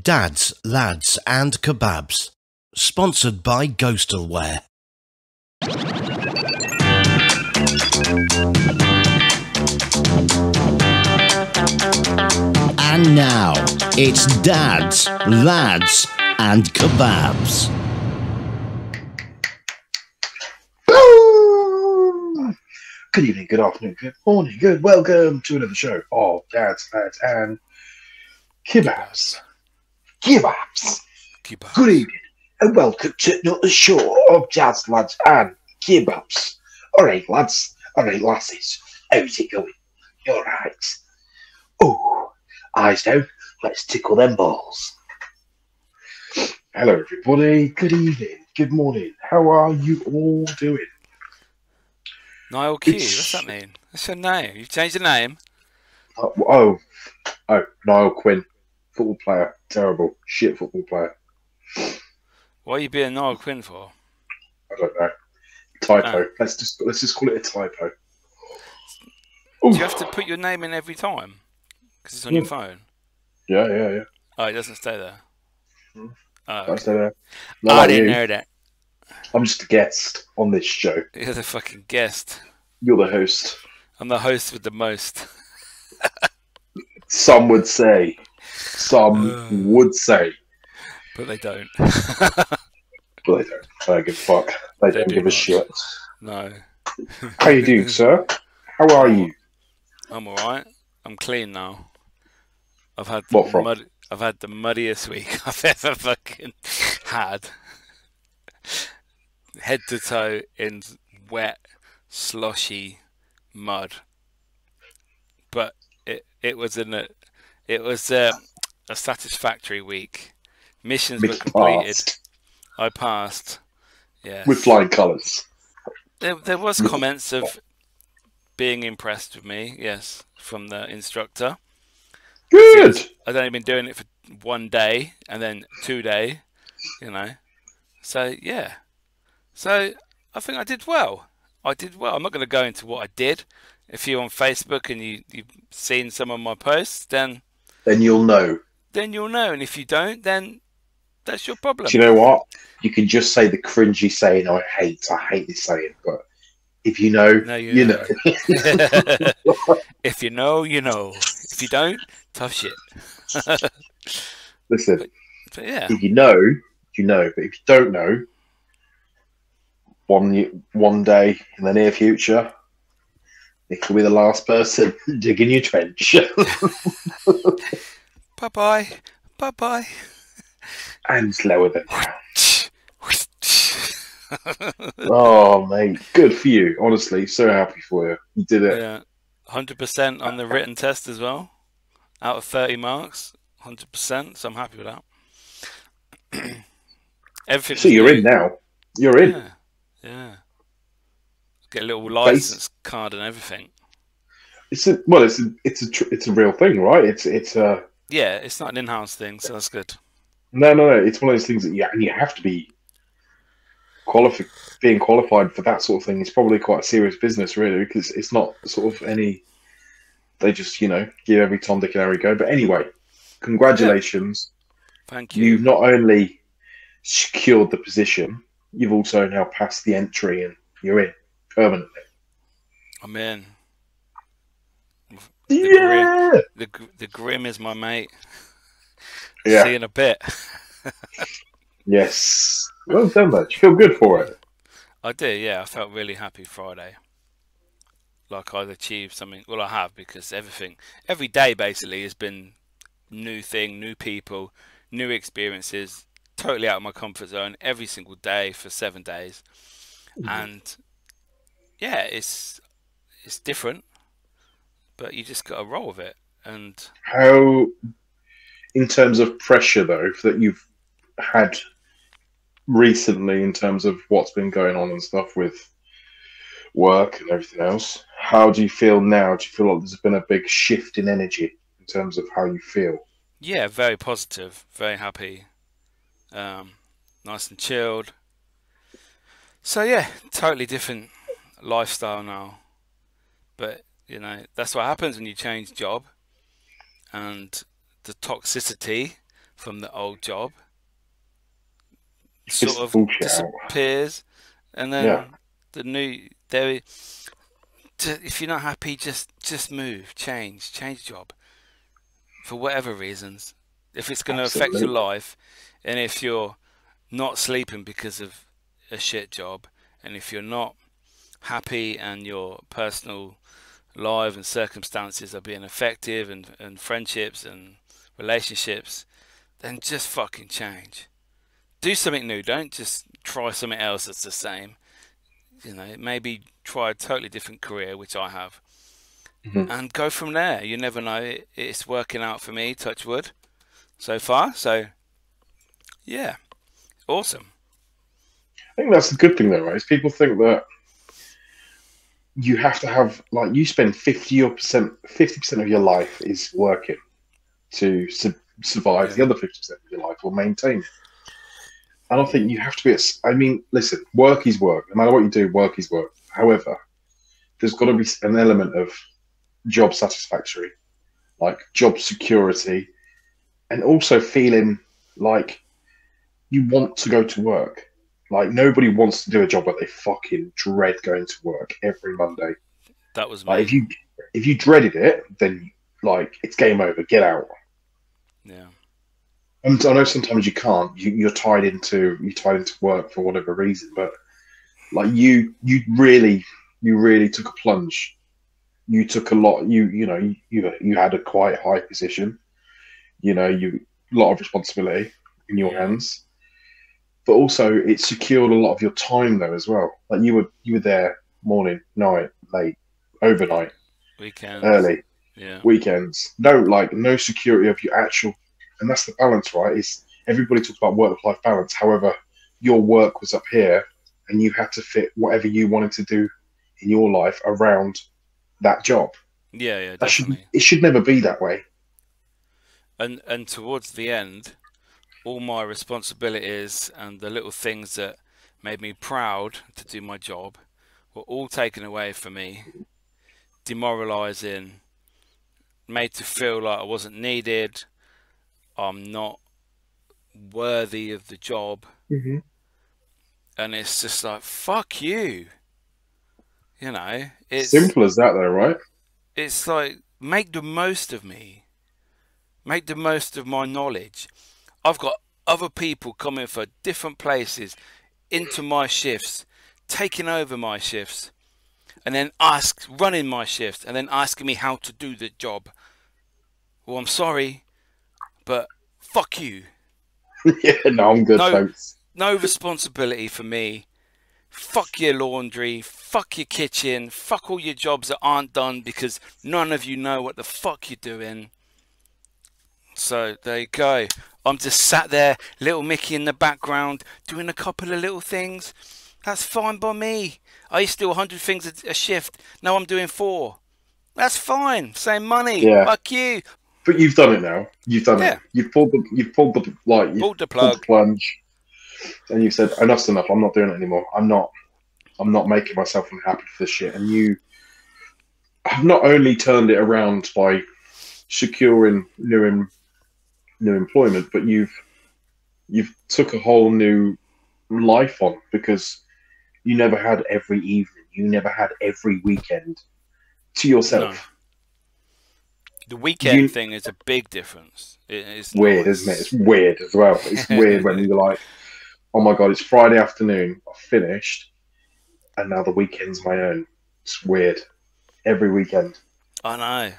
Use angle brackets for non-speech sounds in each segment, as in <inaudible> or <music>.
Dads, Lads and Kebabs. Sponsored by Ghostalware. And now, it's Dads, Lads and Kebabs. Good evening, good afternoon, good morning, good welcome to another show of Dads, Lads, and Kebabs. Kebabs. Up. Good evening, and welcome to another show of Jazz Lads, and Kebabs. All right, lads. All right, lasses. How's it going? You all right? Oh, eyes down. Let's tickle them balls. Hello, everybody. Good evening. Good morning. How are you all doing? Niall Q. It's- What's that mean? That's your name. You've changed the name. Oh, oh, oh, Niall Quinn, football player, terrible, shit football player. What are you being Niall Quinn for? I don't know. Typo. Oh. Let's just let's just call it a typo. Do you have to put your name in every time? Because it's on your phone. Yeah, yeah, yeah. Oh, it doesn't stay there. Hmm. Oh, okay. there. Not I like didn't you. know that. I'm just a guest on this show. You're the fucking guest. You're the host. I'm the host with the most. <laughs> Some would say. Some Uh. would say. But they don't. <laughs> But they don't. They don't give a fuck. They, They don't do give a shit. no. How you doing, <laughs> sir? How are you? I'm alright. I'm clean now. I've had What from? mud I've had the muddiest week <laughs> I've ever fucking had. Head to toe in wet, sloshy mud. But it it was in a it was a, a satisfactory week. Missions were completed. passed I passed. Yeah. with flying colours. There, there was comments of being impressed with me, yes, from the instructor. Good. I'd only been doing it for one day and then two day, you know. So yeah, so I think I did well. I did well. I'm not going to go into what I did. If you're on Facebook and you you've seen some of my posts, then Then you'll know. then you'll know. And if you don't, then that's your problem. Do you know what? You can just say the cringy saying I hate. I hate this saying, but if you know, No, you you know. know. <laughs> <laughs> if you know, you know. If you don't, tough shit. <laughs> Listen, But yeah, if you know, you know. But if you don't know, one one day in the near future, it could be the last person <laughs> digging your trench. <laughs> bye bye, bye bye. and lower than <laughs> Oh, mate, good for you. Honestly, so happy for you. You did it. yeah, hundred percent on the written test as well. Out of thirty marks, hundred percent. So I'm happy with that. <clears throat> Everything. So you're in now. You're in. Yeah, yeah. Get a little license card and everything. It's a well. It's a, it's a tr- it's a real thing, right? It's it's a Yeah, it's not an in-house thing, so that's good. no no no. It's one of those things that yeah, and you have to be qualified. Being qualified for that sort of thing is probably quite a serious business, really, because it's not sort of any. They just you know give every Tom Dick and Harry go. But anyway, congratulations. Thank you. You've not only secured the position, you've also now passed the entry and you're in permanently. I'm in. Yeah. The the grim is my mate. <laughs> Yeah. See you in a bit. <laughs> Yes. Well done. You feel good for it. I did, yeah. I felt really happy Friday. Like I'd achieved something. Well, I have because everything, every day basically has been new thing, new people, new experiences. Totally out of my comfort zone every single day for seven days, mm-hmm. and yeah, it's it's different, but you just got to roll with it. And How, in terms of pressure, though, that you've had recently, in terms of what's been going on and stuff with work and everything else, how do you feel now? Do you feel like there's been a big shift in energy in terms of how you feel? yeah, very positive, very happy, um, nice and chilled. So yeah, totally different lifestyle now. But you know, that's what happens when you change job, and the toxicity from the old job sort of disappears, and then Yeah. the new there. If you're not happy, just just move, change, change job, for whatever reasons. If it's going to affect your life, and if you're not sleeping because of a shit job, and if you're not happy and your personal life and circumstances are being effective and, and friendships and relationships, then just fucking change. Do something new. Don't just try something else that's the same. You know, maybe try a totally different career, which I have, Mhm. and go from there. You never know. It, it's working out for me, touch wood, so far. So, yeah, awesome. I think that's the good thing, though, right? Is people think that you have to have like you spend fifty or percent, fifty percent of your life is working to su- survive. Yeah. The other fifty percent of your life will maintain. it. I don't think you have to be. I mean, listen, work is work. No matter what you do, work is work. However, there's got to be an element of job satisfactory, like job security, and also feeling like you want to go to work. Like nobody wants to do a job where they fucking dread going to work every Monday. That was me. Like if you if you dreaded it, then like it's game over. Get out. yeah. And I know sometimes you can't. You, you're tied into you're tied into work for whatever reason. But like you, you really, you really took a plunge. You took a lot. You you know you you, you had a quite high position. You know you a lot of responsibility in your Yeah. hands. But also it secured a lot of your time though as well. Like you were you were there morning, night, late, overnight, Weekends. early Yeah. weekends. No, like no security of your actual, and that's the balance, right? Is everybody talks about work-life balance. However, your work was up here, and you had to fit whatever you wanted to do in your life around that job. Yeah, yeah, That should definitely. it should never be that way. and and towards the end, all my responsibilities and the little things that made me proud to do my job were all taken away from me, demoralizing, made to feel like I wasn't needed, I'm not worthy of the job, Mm-hmm. and it's just like fuck you. You know, it's Simple as that, though, right? it's like make the most of me make the most of my knowledge i've got other people coming for different places into my shifts taking over my shifts and then ask running my shifts and then asking me how to do the job well i'm sorry but fuck you <laughs> yeah, no, I'm good, No. thanks. no responsibility for me. Fuck your laundry, fuck your kitchen, fuck all your jobs that aren't done because none of you know what the fuck you're doing. So there you go. I'm just sat there, little Miki in the background, doing a couple of little things. That's fine by me. I used to do 100 things a, shift. Now I'm doing four. That's fine. Same money. Yeah. Fuck you. But you've done it now. You've done Yeah. it. You've pulled the you've pulled the like you've Pulled the pulled plug. the plunge, and you said enough's enough. I'm not doing it anymore. I'm not. I'm not making myself unhappy for this shit. And you have not only turned it around by securing new new employment, but you've you've took a whole new life on because you never had every evening. You never had every weekend to yourself. The weekend You- thing is a big difference. It, it's weird, not- isn't it? It's weird as well. It's <laughs> weird when you're like, oh my god, it's Friday afternoon, I've finished, and now the weekend's my own. It's weird. Every weekend. I know.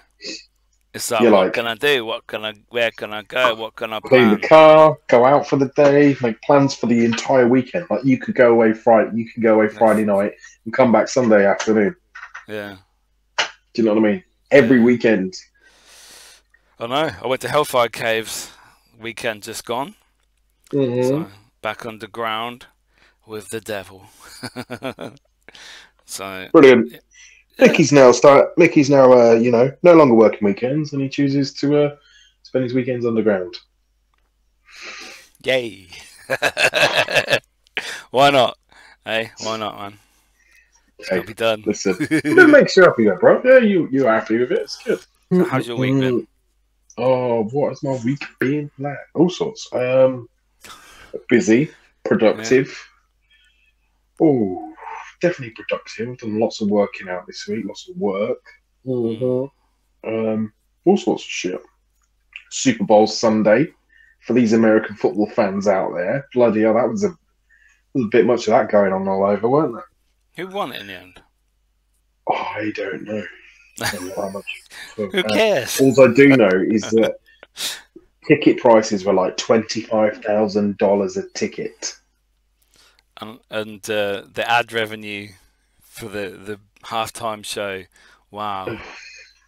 It's like, You're what like- can I do? What can I? Where can I go? What can I Clean the car, go out for the day, make plans for the entire weekend. Like you could go away Friday, you could go away Friday night and come back Sunday afternoon. Yeah, Do you know what I mean? Every weekend. I know. I went to Hellfire Caves weekend just gone. Mhm. So back underground with the devil. <laughs> so Brilliant. Miki's now start. Miki's now, uh, you know, no longer working weekends, and he chooses to uh, spend his weekends underground. yay! <laughs> why not? Hey, why not, man? It's Hey, be done. Listen, it makes <laughs> you happy, though, bro. Yeah, you you're happy with it. It's good. How's your week been? Oh, what has my week been like? All sorts. Um, busy, productive. Oh, definitely productive. Done lots of working out this week. Lots of work. Mm-hmm. Um, all sorts of shit. Super Bowl Sunday for these American football fans out there. Bloody hell, that was a, was a bit much of that going on all over, weren't there? Who won it in the end? Oh, I don't know. I don't know how much. <laughs> Who cares? All I do know is that ticket prices were like twenty five thousand dollars a ticket. And, and uh, the ad revenue for the the halftime show, wow,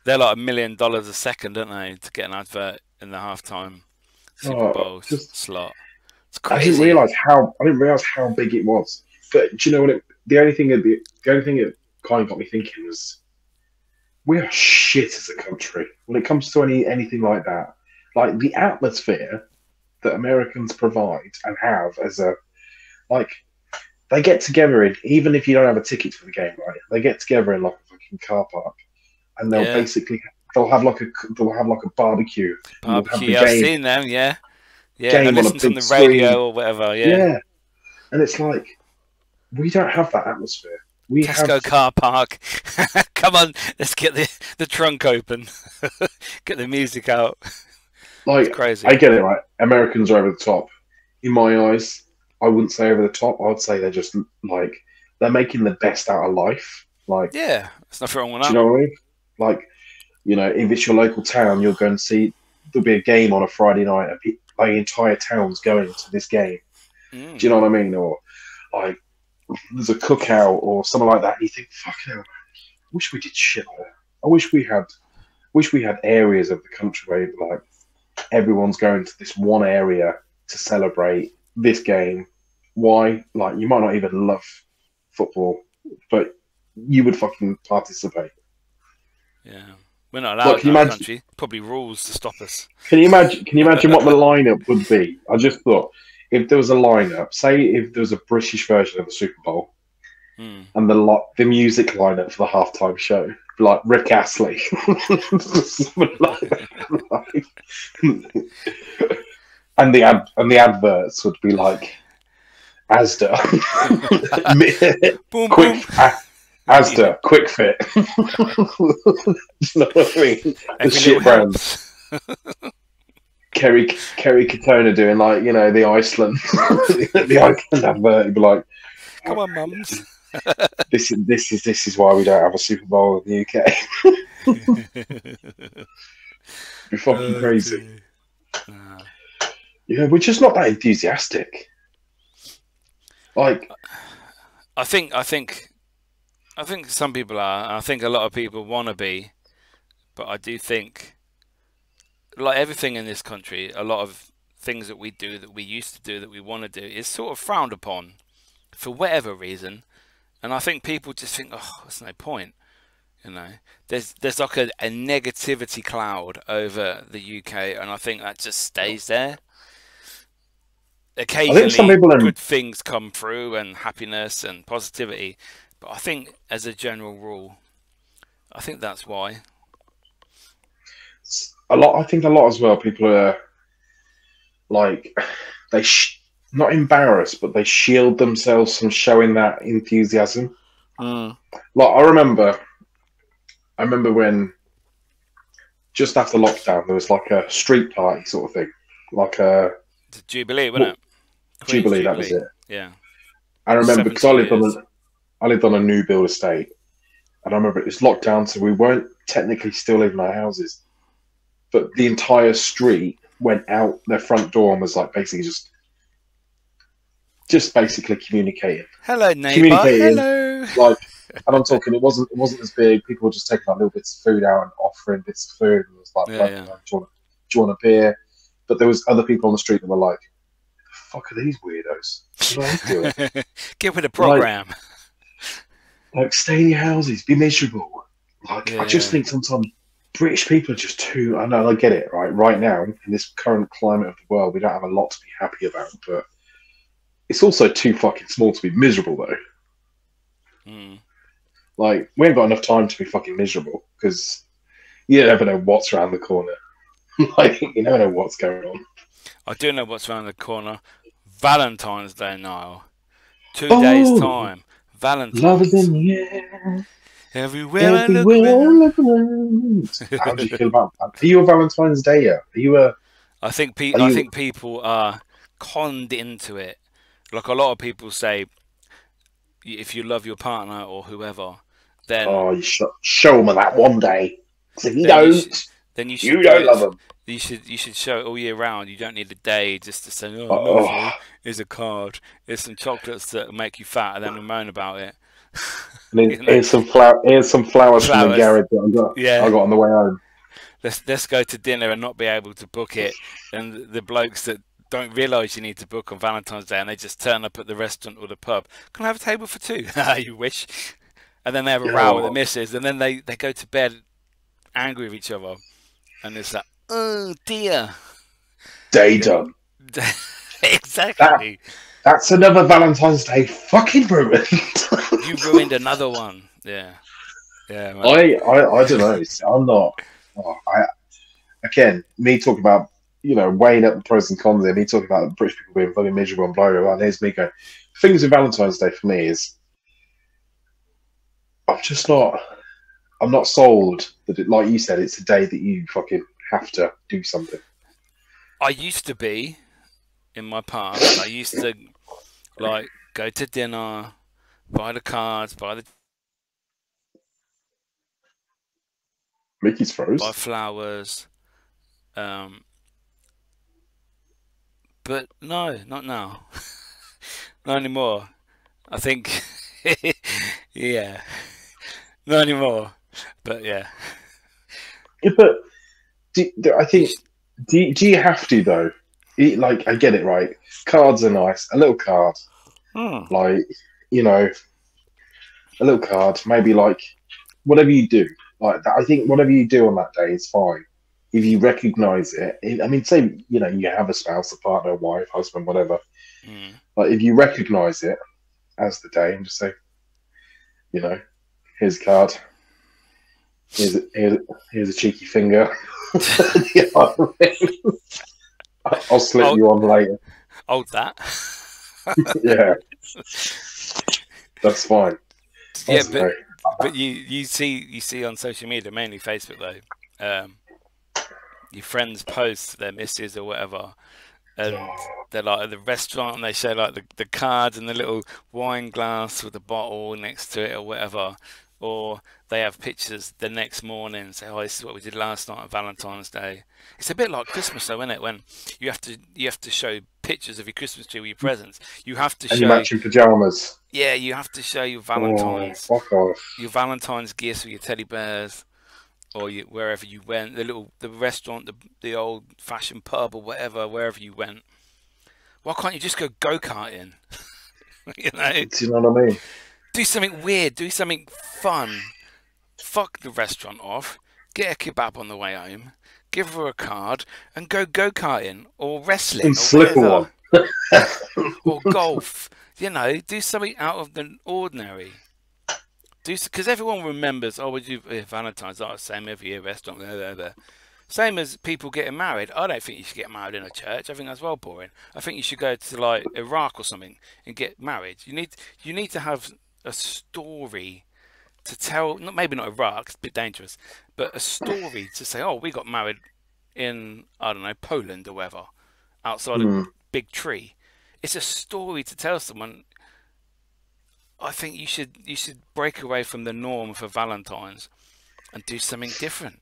they're like a million dollars a second, aren't they, to get an advert in the halftime Super Oh, just- slot? It's I didn't realize how I didn't realize how big it was. But do you know what? It, the only thing that the, the only thing that kind of got me thinking was we are shit as a country when it comes to any anything like that. Like the atmosphere that Americans provide and have as a like they get together in even if you don't have a ticket for the game, right? They get together in like a fucking car park and they'll Yeah. basically they'll have like a they'll have like a barbecue. Barbecue, I've seen them, yeah. Yeah, Game I on a listen to the radio screen. or whatever, Yeah. yeah. And it's like we don't have that atmosphere. We Tesco have car park. <laughs> Come on, let's get the, the trunk open. <laughs> get the music out. like Crazy. I get it right. Americans are over the top. In my eyes, I wouldn't say over the top. I'd say they're just like they're making the best out of life. Like, Yeah, there's nothing wrong with do that. you know what I mean? Like, you know, if it's your local town, you'll go and see. There'll be a game on a Friday night, and pe- like the entire town's going to this game. Mm. Do you know what I mean? Or like there's a cookout or something like that. And you think, fuck hell, I wish we did shit there. I wish we had, wish we had areas of the country where like everyone's going to this one area to celebrate this game. Why? Like you might not even love football, but you would fucking participate. Yeah. We're not allowed can in you imagine- country. Probably rules to stop us. Can you imagine? Can you imagine what the lineup would be? I just thought if there was a lineup, say if there was a British version of the Super Bowl, Hmm. and the lo- the music lineup for the halftime show, like Rick Astley, <laughs> <laughs> <laughs> and the ad- and the adverts would be like Asda, Boom, <laughs> quick boom. a- Asda, Kwik Fit. <laughs> you know what I mean? Every shit little brand. helps. Kerry Kerry Katona doing like you know the Iceland <laughs> the Iceland advert. Be like, Come on, mums. this is this is this is why we don't have a Super Bowl in the UK. Be fucking crazy. Nah. Yeah, we're just not that enthusiastic. Like, I think I think I think some people are. I think a lot of people want to be, but I do think, like everything in this country, a lot of things that we do that we used to do that we want to do is sort of frowned upon for whatever reason, and I think people just think, oh, there's no point. You know, there's there's like a, a negativity cloud over the UK, and I think that just stays there. Occasionally, some people are- good things come through and happiness and positivity, but I think as a general rule, I think that's why. a lot. I think a lot as well. People are like they sh- not embarrassed, but they shield themselves from showing that enthusiasm. Mm. Like I remember, I remember when just after lockdown there was like a street party sort of thing, like a The Jubilee, wasn't it? Queen's jubilee. That was it. Yeah. I remember because I 70 lived on a, I lived on a new build estate, and I remember it was locked down, so we weren't technically still living in our houses, but the entire street went out their front door and was like basically just, just basically communicating. Hello, neighbour. Communicating. Hello. <laughs> Like, and I'm talking, it wasn't it wasn't as big. People were just taking like little bits of food out and offering bits of food. And it was like, Yeah, like, yeah. Do, you want, do you want a beer? But there was other people on the street that were like, "The fuck are these weirdos? What are they doing?" Get with the program. like stay in your houses, be miserable. Like I just think sometimes British people are just too. I know I get it. Right, right now in this current climate of the world, we don't have a lot to be happy about, but it's also too fucking small to be miserable though. Mm. Like we ain't got enough time to be fucking miserable because you never know what's around the corner. <laughs> like you never know what's going on. I do know what's around the corner. Valentine's Day now. Two Oh. days time. Valentine's. Love is in the air. Everywhere Everywhere I look around. How do you feel about that? Are you a Valentine's Day? Are you a? I think pe- Are I you- think people are conned into it. Like a lot of people say, if you love your partner or whoever, then Oh, you sh- show them that one day. 'Cause if you Then don't, should- then you should you do don't love them. You should you should show it all year round. You don't need a day just to say, "Oh, Oh. love you." Here's a card. Here's some chocolates that make you fat, and then we moan about it. <laughs> And here's, here's some flower. Here's some flowers, from the Flowers. garage that I got. Yeah. I got on the way home. Let's let's go to dinner and not be able to book it, and the- blokes that don't realise you need to book on Valentine's Day, and they just turn up at the restaurant or the pub. Can I have a table for two? <laughs> you wish. And then they have a row with the Oh. missus, and then they, they go to bed angry with each other, and it's like, oh dear. Day done. <laughs> exactly. That's another Valentine's Day fucking ruined. You ruined another one. Yeah. Yeah. Man. I, I, I don't know. I'm not. Oh, I again, me talking about you know weighing up the pros and cons. There, me talking about British people being fully miserable and blah blah blah. And here's me going. Things with Valentine's Day for me is I'm just not. I'm not sold that it, like you said, it's a day that you fucking have to do something. I used to be in my past. I used to like go to dinner, buy the cards, buy the Miki's froze. buy flowers. Um, but no, not now. <laughs> not anymore. I think, <laughs> yeah, not anymore. But yeah, Yeah, but do, do, I think do you, do you have to though? Like I get it right. Cards are nice. A little card, Hmm. like you know, a little card. Maybe like whatever you do. Like that, I think whatever you do on that day is fine. If you recognise it, I I mean, say you know you have a spouse, a partner, wife, husband, whatever. Hmm. Like if you recognise it as the day and just say, you know, here's a card. Here's a, here's here's a cheeky finger. <laughs> You know what I mean? I'll slip you on later. hold that. <laughs> Yeah, that's fine. yeah, but great. but you you see you see on social media, mainly Facebook though, um, your friends post their misses or whatever, and they're like at the restaurant and they show like the, the cards and the little wine glass with a bottle next to it or whatever, or they have pictures the next morning and say, "Oh, this is what we did last night on Valentine's Day." It's a bit like Christmas though, isn't it? When you have to you have to show pictures of your Christmas tree with your presents. You have to and your show, matching pajamas. yeah, you have to show your Oh, Valentine's fuck off. your Valentine's gifts with your teddy bears, or you, wherever you went, the little the restaurant, the the old fashioned pub or whatever, wherever you went. Why can't you just go go karting? <laughs> you know, Do you know what I mean? Do something weird, do something fun. Fuck the restaurant off. Get a kebab on the way home. Give her a card and go go karting or wrestling And or slip whatever, one. <laughs> or golf. You know, do something out of the ordinary. Do because everyone remembers. Oh, would you eh, Valentine's? Oh, same every year, restaurant. There, there, there. Same as people getting married. I don't think you should get married in a church. I think that's well boring. I think you should go to like Iraq or something and get married. You need you need to have a story to tell. Not maybe not Iraq. It's a bit dangerous, but a story to say. Oh, we got married in I don't know Poland or wherever, outside a Hmm. big tree. It's a story to tell someone. I think you should you should break away from the norm for Valentine's and do something different.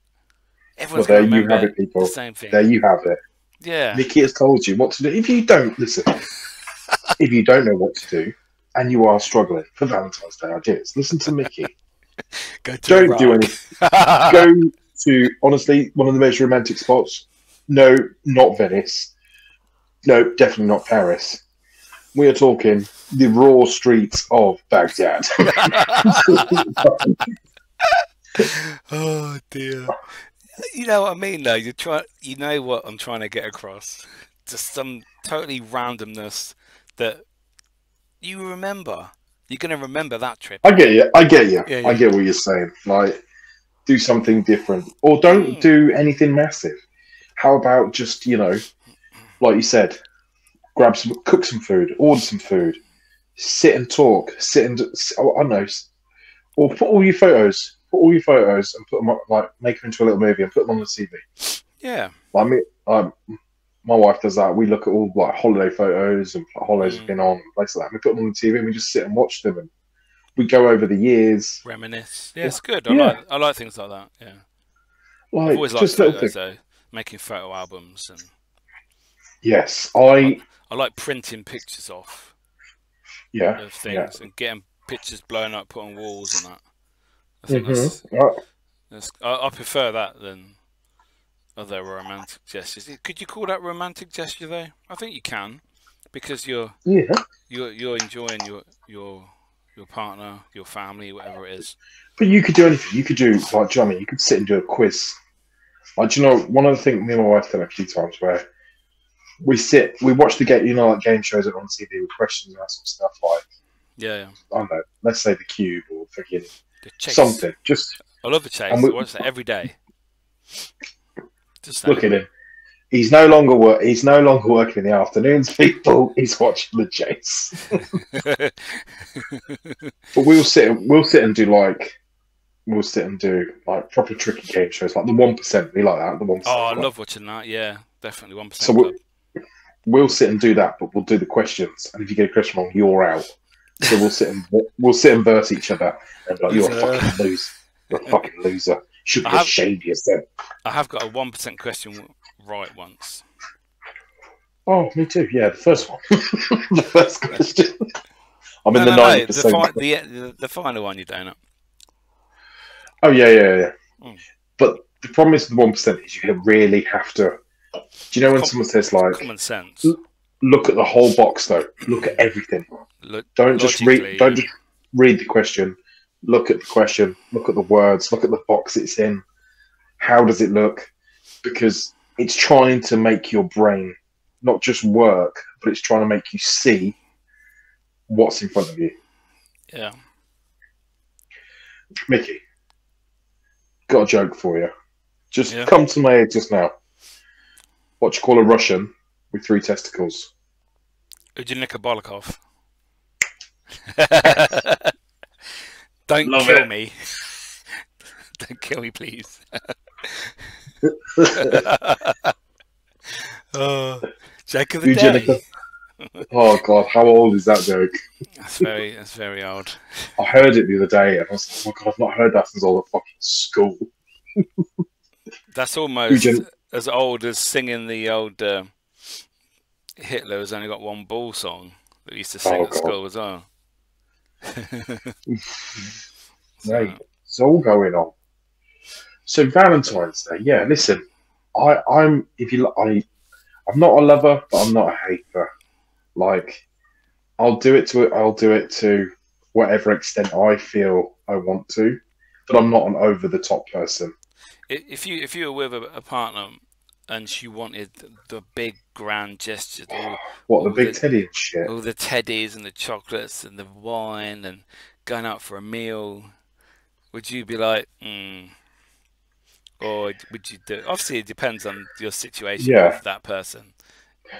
Everyone's Well, there you have it, people. the same thing. There you have it. yeah, Miki has told you what to do. If you don't listen, <laughs> if you don't know what to do, and you are struggling for Valentine's Day ideas, listen to Miki. <laughs> go to don't do anything. <laughs> Go to honestly one of the most romantic spots. No, not Venice. No, definitely not Paris. We are talking the raw streets of Baghdad. <laughs> oh dear. You know what I mean, though. You try. You know what I'm trying to get across. Just some totally randomness that you remember. You're going to remember that trip. I get you. I get you. Yeah, yeah. I get what you're saying. Like, do something different, or don't Mm. do anything massive. How about just you know, like you said, grab some, cook some food, order some food, sit and talk, sit and I don't know, or put all your photos, put all your photos and put them up, like make them into a little movie and put them on the TV. Yeah. Like me, um, my wife does that. We look at all like holiday photos and holidays Mm. have been on, places like that. We put them on the TV and we just sit and watch them and we go over the years. Reminisce. Yeah, it's good. I Yeah. like I like things like that. Yeah. I've Like always liked photos though. Making photo albums and Yes, I I like printing pictures off yeah. of things yeah. and getting pictures blown up, put on walls and that. I think Mhm. that's, Right. that's I, I prefer that than other romantic gestures. Could you call that romantic gesture though? I think you can, because you're Yeah. you're you're enjoying your your your partner, your family, whatever it is. But you could do anything. You could do like, do you know what I mean? You could sit and do a quiz. Like, do you know one of the things me and my wife done a few times where we sit, we watch the game, you know, like game shows that are on TV with questions and that sort of stuff. Like, Yeah, yeah. I don't know, let's say the cube or freaking something. Just I love the chase. And we- I watch that every day. Just look at him. He's no longer work. He's no longer working in the afternoons. <laughs> People, he's watching the chase. <laughs> But we'll sit. We'll sit and do like. We'll sit and do like proper tricky game shows, like the one percent. We like that. The one oh, percent. oh, I love watching that. Yeah, definitely one So we- club. we'll sit and do that, but we'll do the questions. And if you get a question wrong, you're out. So we'll sit and we'll sit and verse each other and be like, "You're a <laughs> fucking loser. You're a fucking loser. Should have- ashamed of yourself." I have got a one percent question right once. Oh, me too. Yeah, the first one. <laughs> the first question. I'm in no, the no, no, ninety the, percent. fi- the, the the final one you don't know. Oh yeah, yeah, yeah. Mm. But the problem is the one percent is you really have to. Do you know when Com- someone says like, Common sense. look at the whole box though, look at everything. Look, Don't just read. Don't just read the question. Look at the question. Look at the words. Look at the box it's in. How does it look? Because it's trying to make your brain not just work, but it's trying to make you see what's in front of you. yeah. Mickey, got a joke for you. Just Yeah. come to my head just now. What you call a Russian with three testicles? Ujanika Bolakov. <laughs> Don't Love kill it. me. <laughs> Don't kill me, please. <laughs> oh, joke of the Ujanika. day. <laughs> Oh God, how old is that joke? That's very, that's very old. I heard it the other day, and I was like, oh God, I've not heard that since all the fucking school. That's almost Eugen- as old as singing the old uh, Hitler has only got one ball song that we used to sing Oh, at God. school as well. <laughs> Right. It's all going on. So Valentine's Day, yeah. Listen, I, I'm if you, I, I'm not a lover, but I'm not a hater. Like, I'll do it to I'll do it to whatever extent I feel I want to, but I'm not an over the top person. If you if you were with a, a partner and she wanted the big grand gestures, all, What the big the- teddy and shit. all the teddies and the chocolates and the wine and going out for a meal, would you be like, mm, or would you do? Obviously, it depends on your situation Yeah. with that person.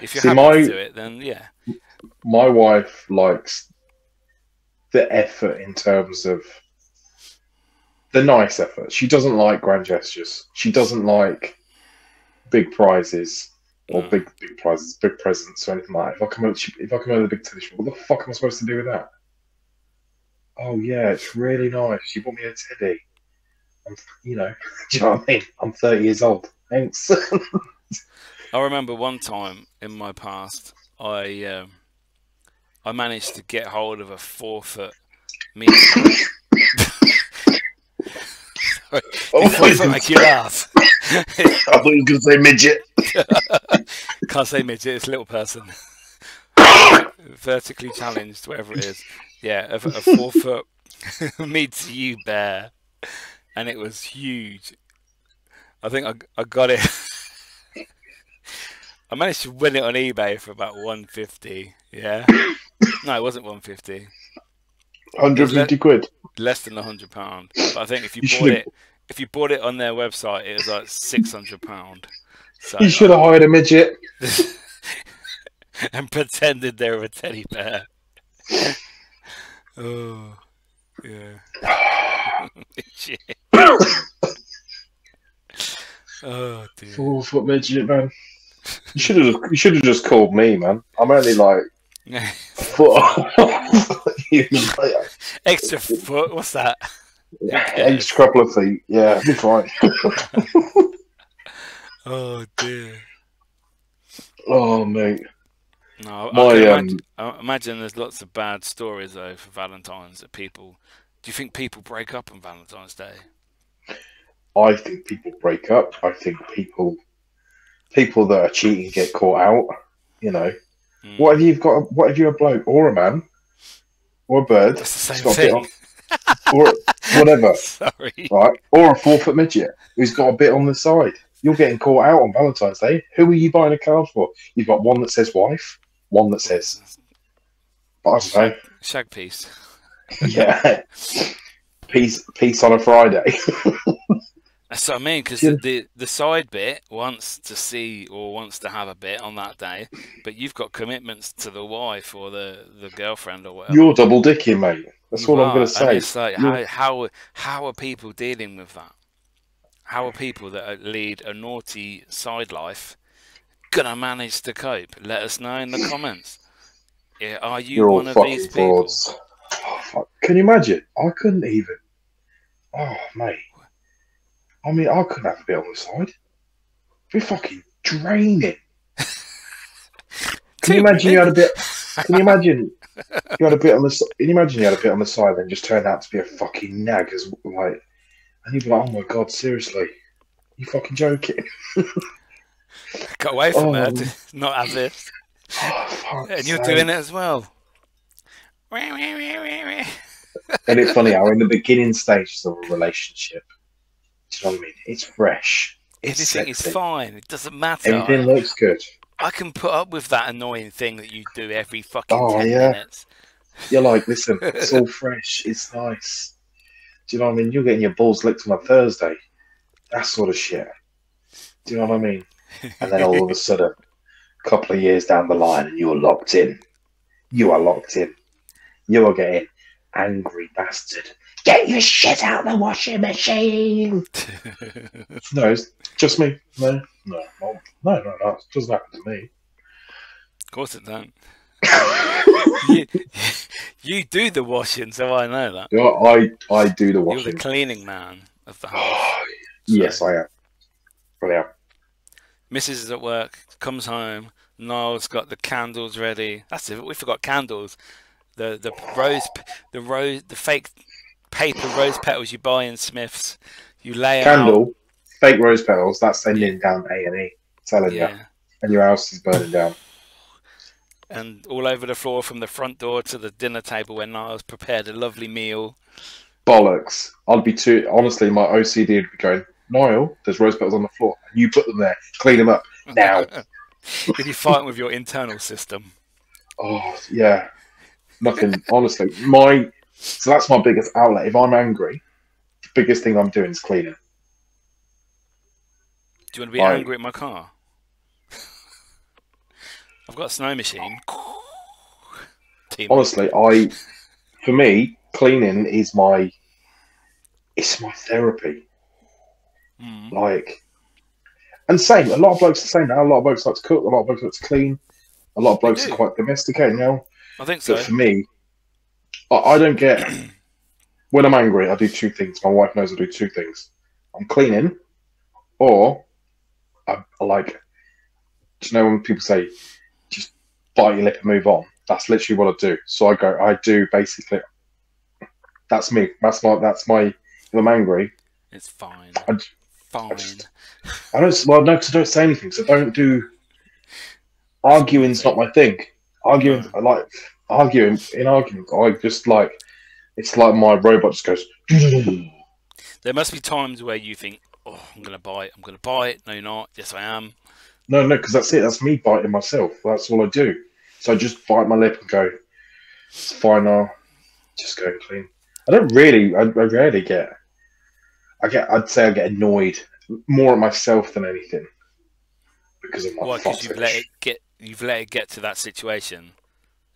If you're See, happy my- to do it, then yeah. My wife likes the effort in terms of the nice effort. She doesn't like grand gestures. She doesn't like big prizes or Mm. big big prizes, big presents or anything like that. If I come out, if I come out with a big teddy, what the fuck am I supposed to do with that? Oh yeah, it's really nice. She bought me a teddy. I'm, you know, <laughs> do you know what I mean? I'm 30 years old. Thanks. <laughs> I remember one time in my past, I um, I managed to get hold of a four foot meat. Oh, that make you laugh? I thought you were going to say midget. <laughs> Can't say midget, it's a little person. <coughs> Vertically challenged, whatever it is. Yeah, a, a <laughs> four foot <laughs> Me to You bear, and it was huge. I think I, I got it. I managed to win it on eBay for about 150. Yeah, <coughs> no, it wasn't 150. 150 quid. Less than 100 pound. But I think if you, You bought it, if you bought it on their website, it was like 600 pound. So, You should have hired a midget. <laughs> and pretended they were a teddy bear. <laughs> oh, yeah. <laughs> Oh dear. Four foot midget, man. You should have. You should have just called me, man. I'm only like foot. <laughs> Extra foot. What's that? Yeah, Extra couple of feet. Yeah, be fine. <laughs> Oh dear. Oh mate. No, My, um, imagine, I imagine there's lots of bad stories though for Valentine's that people. Do you think people break up on Valentine's Day? I think people break up. I think people people that are cheating get caught out. You know, Mm. what if you've got? What if you're a bloke or a man or a bird? That's the same got a bit thing. or whatever, Sorry. right? Or a four foot midget who's got a bit on the side. You're getting caught out on Valentine's Day. Who are you buying a card for? You've got one that says wife, one that says I don't know. Shag piece. <laughs> Yeah, peace peace on a Friday. <laughs> That's what I mean, because Yeah. the the side bit wants to see or wants to have a bit on that day, but you've got commitments to the wife or the, the girlfriend or whatever. You're double dicking, mate. That's all I'm going to say. It's like how, how how are people dealing with that? How are people that uh, lead a naughty side life gonna manage to cope? Let us know in the <sighs> comments. Yeah, are you You're all one of fucking these people? frauds. Oh. Can you imagine? I couldn't even. Oh, mate. I mean, I couldn't have a bit on the side. It'd be fucking draining. Can you imagine you had a bit? Can you imagine <laughs> you had a bit on the? Can you imagine you had a bit on the side and just turned out to be a fucking nag as like, and you'd be like, oh my god, seriously, you fucking joking? <laughs> Got away from Oh. to not have this, Oh, and you're sake. doing it as well. And it's funny how in the beginning stages of a relationship, do you know what I mean? It's fresh. It's Everything is fine. It doesn't matter. Everything looks good. I can put up with that annoying thing that you do every fucking Oh, yeah. minutes. You're like, listen, it's all <laughs> fresh. It's nice. Do you know what I mean? You're getting your balls licked on a Thursday. That sort of shit. Do you know what I mean? And then all of a sudden, a couple of years down the line, and you're locked in. You are locked in. You are getting angry bastard. Get your shit out the washing machine. <laughs> No, it's just me. No, no, no, no, no, no. It doesn't happen to me. Of course it don't. you, <laughs> you do the washing, so I know that. You know, I, I do the washing. You're washing. the cleaning man of the house. Oh, yes, I am. Really am. Mrs. is at work, comes home. Niall's got the candles ready. That's it. We forgot candles. The the rose, the rose, the fake paper rose petals you buy in Smiths. You lay 'em out. Candle, fake rose petals. That's sending down A and E. Telling you, and your house is burning down. and all over the floor from the front door to the dinner table where Niall's prepared a lovely meal. Bollocks. I'd be too. Honestly, my OCD would be going. Niall, there's rose petals on the floor. You put them there. Clean them up now. <laughs> if you fight with your internal system. oh yeah, nothing. honestly, my so that's my biggest outlet. If I'm angry, the biggest thing I'm doing is cleaning. Do you want to be angry at my car? <laughs> I've got a snow machine. Honestly, I for me, cleaning is my it's my therapy. Mm. Like and same, a lot of blokes are saying now, a lot of blokes like to cook, a lot of blokes like to clean, a lot of blokes are quite domesticated now. I think so. But for me, I, I don't get when I'm angry, I do two things. My wife knows I do two things. I'm cleaning or I, I like do you know when people say just bite your lip and move on? That's literally what I do. So I go, I do basically. That's me. That's my. That's my. If I'm angry, It's fine. I, Fine. just- I don't. Well, no, because I don't say anything. So don't do. Arguing's not my thing. Arguing, I like arguing in arguments. I just like. It's like my robot just goes. <laughs> There must be times where you think, "Oh, I'm gonna buy it. I'm gonna buy it." No, you're not. Yes, I am. No, no, because that's it. That's me biting myself. That's all I do. So I just bite my lip and go. It's fine now. Just go clean. I don't really. I, I rarely get. I get. I'd say I get annoyed more at myself than anything. because of my Why? Because you've let it get. You've let it get to that situation.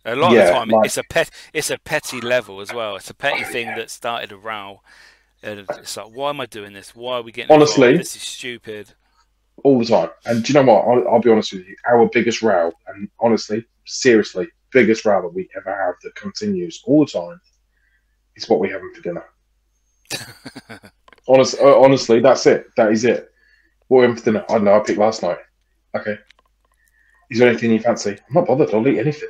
A lot of the time, like- it's a pet. It's a petty level as well. It's a petty thing that started a row. And it's like, why am I doing this? Why are we getting? Honestly- this is stupid. all the time. And do you know what? I'll, I'll be honest with you. Our biggest row, and honestly, seriously, biggest row that we ever have that continues all the time is what we're having for dinner. <laughs> Honest, uh, honestly, that's it. That is it. What we're having for dinner? I don't know. I picked last night. Okay. Is there anything you fancy? I'm not bothered. I'll eat anything.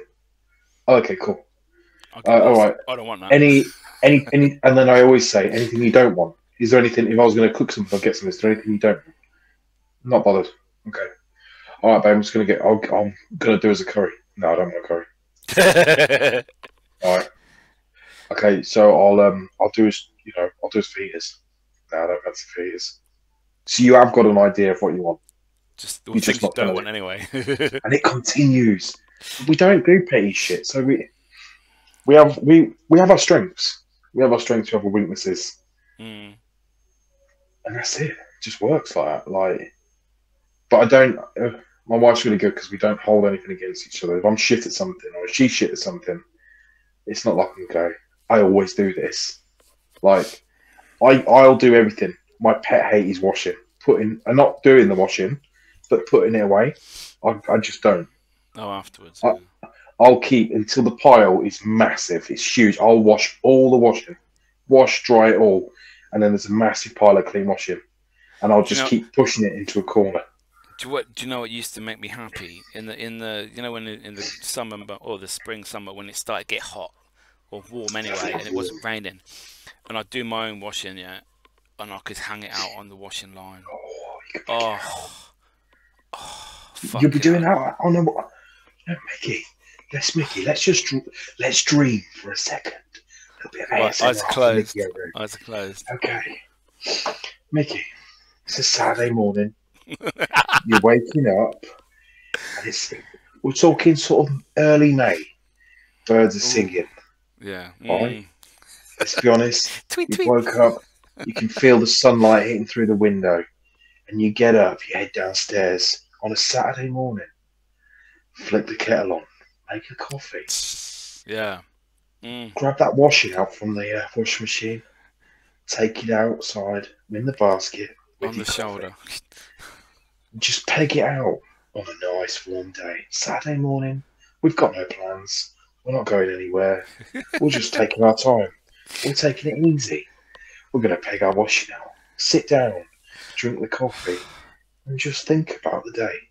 Oh, okay, cool. Uh, all right. I don't want that. Any, <laughs> any, any, and then I always say anything you don't want. Is there anything? If I was going to cook something, I'll get something. Is there anything you don't? want? Not bothered. Okay. All right, babe. I'm just going to get. I'll, I'm going to do as a curry. No, I don't want a curry. <laughs> All right. Okay, so I'll um I'll do as you know I'll do as fajitas. No, I don't fancy fajitas. So you have got an idea of what you want, just the You things just you don't want anyway. <laughs> and it continues. We don't do petty shit, so we we have we we have our strengths. We have our strengths. We have our weaknesses. mm. and that's it. It just works like that. Like, but I don't. Uh, my wife's really good because we don't hold anything against each other. If I'm shit at something or she's shit at something, it's not like I can go. I always do this. Like, I I'll do everything. My pet hate is washing, putting, and not doing the washing, but putting it away. I, I just don't. Oh, afterwards. Uh, I'll keep until the pile is massive. It's huge. I'll wash all the washing, wash, dry it all, and then there's a massive pile of clean washing, and I'll just know- keep pushing it into a corner. Do you, what, do you know what used to make me happy in the in the you know when in the summer or the spring summer when it started to get hot or warm anyway and it wasn't raining and I'd do my own washing yeah and I could hang it out on the washing line. Oh, you could Oh, oh You'll be doing that. Oh no, no, Miki. Let's Miki. Let's just let's dream for a second. A bit of Right, eyes closed. Eyes are closed. Okay, Miki. It's a Saturday morning. You're waking up, and it's we're talking sort of early May. Birds are singing. Yeah. Right. Mm. Let's be honest. <laughs> Tweet You tweet. woke up, you can feel the sunlight hitting through the window, and you get up, you head downstairs on a Saturday morning, flick the kettle on, make a coffee, Yeah. Mm. grab that washing out from the uh, washing machine, take it outside in the basket On your the coffee. shoulder. Just peg it out on a nice warm day. Saturday morning, we've got no plans. We're not going anywhere. <laughs> We're just taking our time. We're taking it easy. We're going to peg our washing out, sit down, drink the coffee, and just think about the day and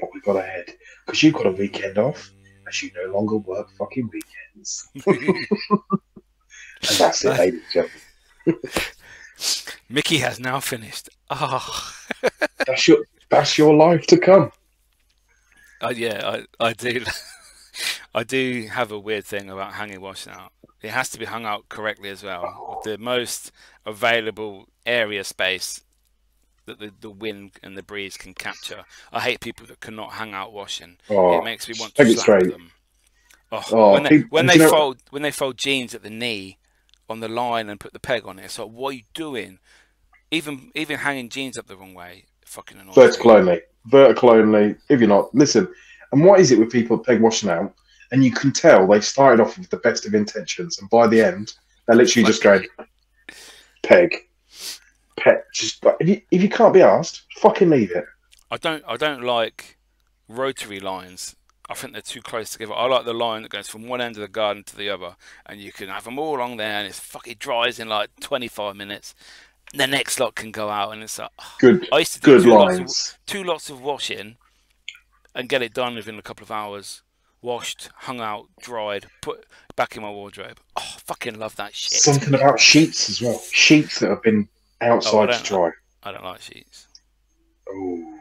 what we've got ahead. Because you've got a weekend off, as you no longer work fucking weekends. <laughs> And that's it, ladies and gentlemen. <laughs> Miki has now finished. Oh. <laughs> That's your, that's your life to come. Uh, yeah, I, I do. I do have a weird thing about hanging washing out. It has to be hung out correctly as well. With the most available area space that the, the wind and the breeze can capture. I hate people that cannot hang out washing. Oh, it makes me want to slap straight. them. Oh, Oh, when they, when they you know- fold when they fold jeans at the knee on the line and put the peg on it, it's like, what are you doing? Even even hanging jeans up the wrong way, fucking annoying. Vertical only. Vertical only. If you're not, listen. And what is it with people peg washing out? And you can tell they started off with the best of intentions, and by the end, they're literally just going peg, peg. Just but if you if you can't be asked, fucking leave it. I don't I don't like rotary lines. I think they're too close together. I like the line that goes from one end of the garden to the other, and you can have them all along there, and it's fucking dries in like 25 minutes. The next lot can go out, and it's like Good, I used to do good two lots, of, lines. two lots of washing, and get it done within a couple of hours. Washed, hung out, dried, put back in my wardrobe. Oh, fucking love that shit. Something about sheets as well. Sheets that have been outside to don't dry. I don't like sheets. Oh,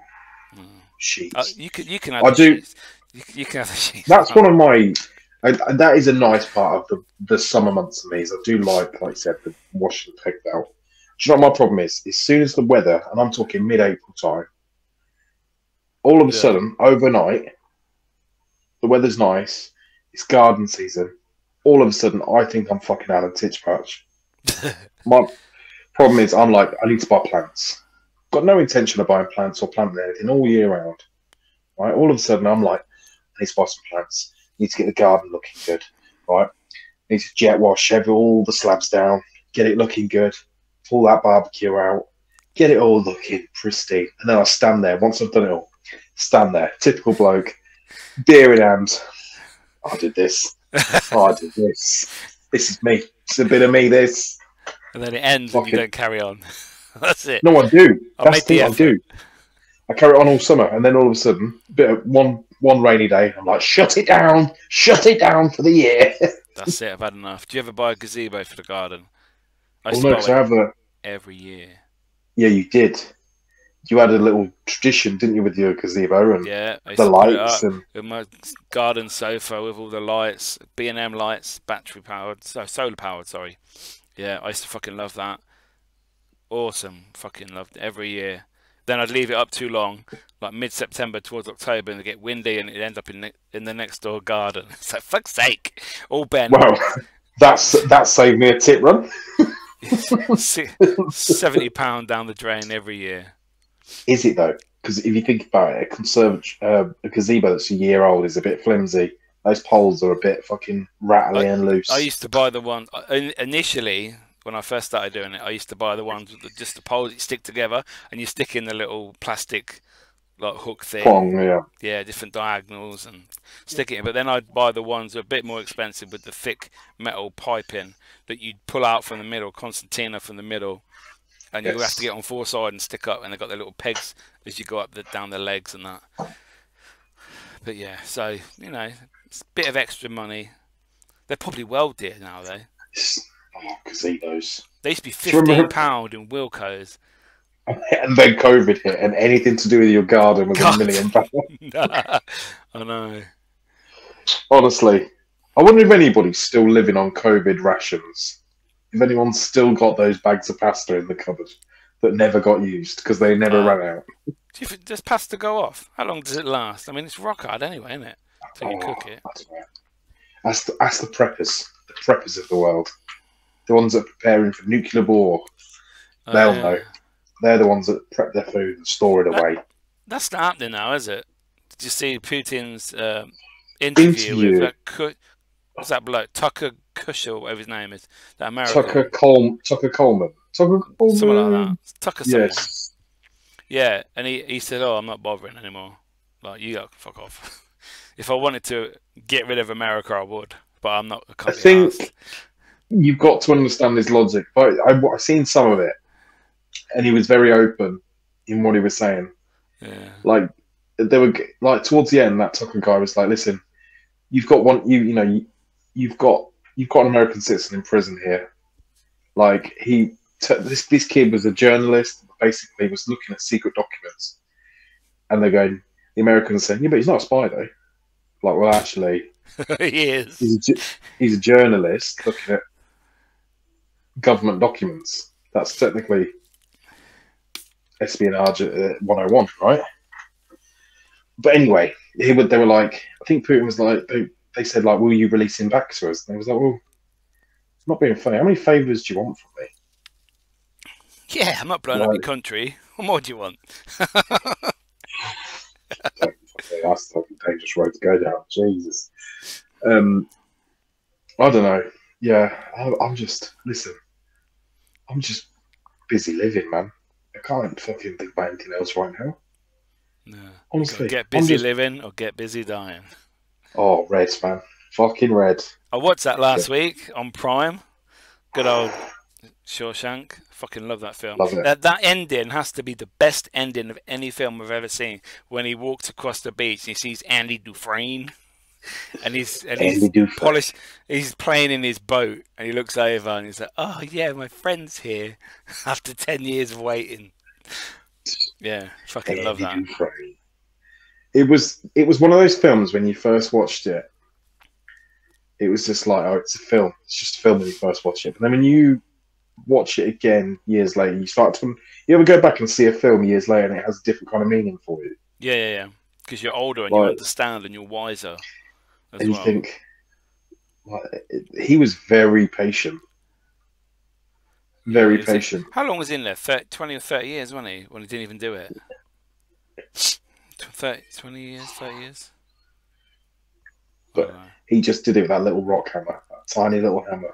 Mm. sheets. Uh, you can you can have I the do- sheets. You, you can have the sheets. That's one of my. And and that is a nice part of the, the summer months for me. Is I do like, like I said, the washing pegged out. Do you know what my problem is? As soon as the weather, and I'm talking mid-April time, all of a Yeah. sudden, overnight, the weather's nice. It's garden season. All of a sudden, I think I'm fucking Alan Titchmarsh. <laughs> My problem is, I'm like, I need to buy plants. Got no intention of buying plants or planting anything all year round. Right, all of a sudden I'm like, I need to buy some plants. Need to get the garden looking good. Right, need to jet wash every all the slabs down, get it looking good. Pull that barbecue out, get it all looking pristine, and then I stand there once I've done it all. Stand there, typical bloke, beer in hand. I did this. <laughs> I did this. This is me. It's a bit of me. This. And then it ends and you Fucking- don't carry on. <laughs> That's it. No, I do. I That's the I do. I carry it on all summer, and then all of a sudden, bit of one one rainy day, I'm like, shut it down, shut it down for the year. <laughs> That's it. I've had enough. Do you ever buy a gazebo for the garden? I well, no, to 'cause buy I have a. every year. Yeah, you did. You had a little tradition, didn't you, with your gazebo and Yeah, the to put it lights and with my garden sofa with all the lights, B and M lights, battery powered, so solar powered. Sorry. Yeah, I used to fucking love that. Awesome, fucking loved it every year. Then I'd leave it up too long, like mid September towards October, and it get windy, and it end up in ne- in the next door garden. <laughs> It's like fuck's sake, all bent. well, that's that saved me a tip run. <laughs> Seventy pound down the drain every year. Is it though? Because if you think about it, a conservatory, uh, a gazebo that's a year old is a bit flimsy. Those poles are a bit fucking rattly and loose. I used to buy the one uh, initially when I first started doing it. I used to buy the ones with the, just the poles you stick together, and you stick in the little plastic like hook thing. Prong, yeah. Yeah, different diagonals and stick it in. But then I'd buy the ones that are a bit more expensive with the thick metal piping that you'd pull out from the middle, concertina from the middle, and you have to get on four side and stick up, and they've got the little pegs as you go up the, down the legs and that. But yeah, so you know, bit of extra money. They're probably well dear now though. Oh, gazebos. They used to be fifteen <laughs> pound in Wilko's. And then COVID hit, and anything to do with your garden was God. a million <laughs> pounds. <laughs> I know. Honestly, I wonder if anybody's still living on COVID rations. If anyone's still got those bags of pasta in the cupboard that never got used because they never Uh, ran out. Do you think does pasta go off? How long does it last? I mean, it's rock hard anyway, isn't it? Till you Oh, cook it. That's, right. that's, the, that's the preppers, the preppers of the world. The ones that are preparing for nuclear war. They'll Oh, yeah. know. They're the ones that prep their food and store it That- away. That's not happening now, is it? Did you see Putin's um, interview, Interview. with that? What's that bloke? Tucker Kush or whatever his name is. That American. Tucker Col- Tucker Coleman. Tucker Coleman. Something like that. Tucker someone. Yes. Yeah, and he, he said, "Oh, I'm not bothering anymore. Like you got fuck off. <laughs> if I wanted to get rid of America, I would, but I'm not. I, I can't be think arsed. you've got to understand his logic. But I, I've seen some of it, and he was very open in what he was saying. Yeah. Like they were like towards the end, that Tucker guy was like, "Listen, you've got one. You you know you, you've got you've got an American citizen in prison here. Like he t- this this kid was a journalist. Basically, was looking at secret documents, and they're going. The Americans saying, "Yeah, but he's not a spy, though." Like, well, actually, <laughs> he is. he's a, he's a journalist looking at government documents. That's technically espionage at uh, 101, right? But anyway, he would, they were like, I think Putin was like, they, they said, like, will you release him back to us? And he was like, well, it's not being funny. How many favours do you want from me? Yeah, I'm not blowing up your country. What more do you want? <laughs> Okay, that's a fucking dangerous road to go down. Jesus. Um, I don't know. Yeah, I, I'm just listen. I'm just busy living, man. I can't fucking think about anything else right now. No. Honestly, Get busy just- living or get busy dying. Oh, red, man. Fucking red. I watched that last week on Prime. Good old Shawshank. Fucking love that film. Love it. That that ending has to be the best ending of any film I've ever seen. When he walks across the beach and he sees Andy Dufresne, and he's and he's Andy polished. He's playing in his boat, and he looks over and he's like, "Oh yeah, my friend's here." <laughs> After ten years of waiting. Yeah, fucking love that. Dufresne. It was it was one of those films when you first watched it. It was just like, oh, it's a film. It's just a film when you first watch it. But then when you watch it again years later, you start to you ever go back and see a film years later and it has a different kind of meaning for you. Yeah, yeah, yeah. Because you're older and you Like- understand and you're wiser as and you well. think like, he was very patient. Very it- patient. How long was he in there? 30, 20 or 30 years, wasn't he? When he didn't even do it. 30, 20 years, 30 years. But- I don't know. He just did it with that little rock hammer, that tiny little hammer.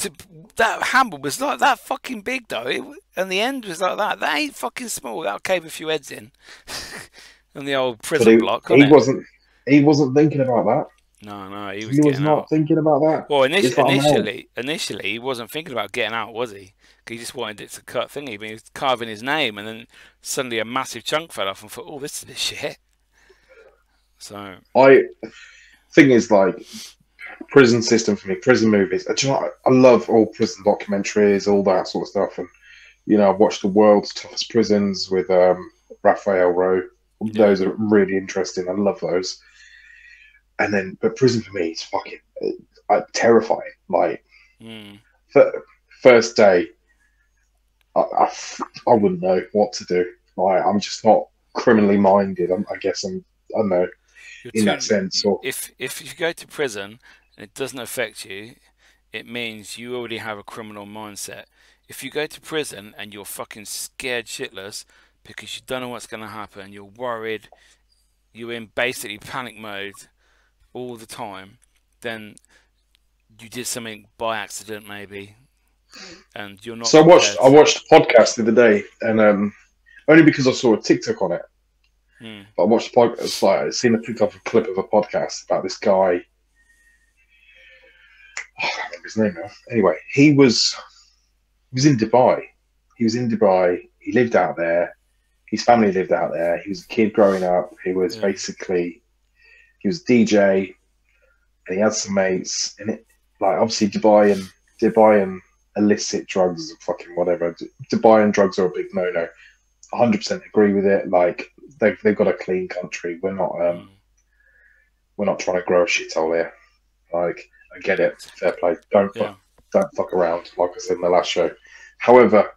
To, that hammer was like that fucking big though, it, and the end was like that. That ain't fucking small. That'll cave a few heads in. <laughs> and the old prison he, block, he wasn't it? wasn't. He wasn't thinking about that. No, no, he was. He was not out. thinking about that. Well, initially, like, initially, initially, he wasn't thinking about getting out, was he? he just wanted it to cut thingy, but he was carving his name, and then suddenly a massive chunk fell off, and thought, "Oh, this is shit." So, I thing is like prison system for me, prison movies. Do you know? I love all prison documentaries, all that sort of stuff, and you know, I've watched the world's toughest prisons with um, Raphael Rowe. Those are really interesting. I love those. And then, but prison for me is fucking uh, terrifying. Like mm, fir- first day, I, I, I wouldn't know what to do. Like I'm just not criminally minded. I'm, I guess I'm. I don't know you're in too- that sense. Or if if you go to prison and it doesn't affect you, it means you already have a criminal mindset. If you go to prison and you're fucking scared shitless because you don't know what's going to happen, you're worried, you're in basically panic mode all the time, then you did something by accident maybe, and you're not. So I watched I watched a podcast the other day, and um, only because I saw a TikTok on it. Hmm. But I watched the podcast. Like I seen a TikTok clip of a podcast about this guy. I can't remember his name now. Anyway, he was he was in Dubai. He was in Dubai. He lived out there. His family lived out there. He was a kid growing up. He was Yeah. basically he was DJ, and he had some mates. And it like obviously Dubai and Dubai and illicit drugs, fucking whatever. Dubai and drugs are a big no no. 100% agree with it. Like they've they've got a clean country. We're not um Mm. we're not trying to grow a shithole here. Like I get it, fair play. Don't Yeah. fuck, don't fuck around. Like I said in the last show. However,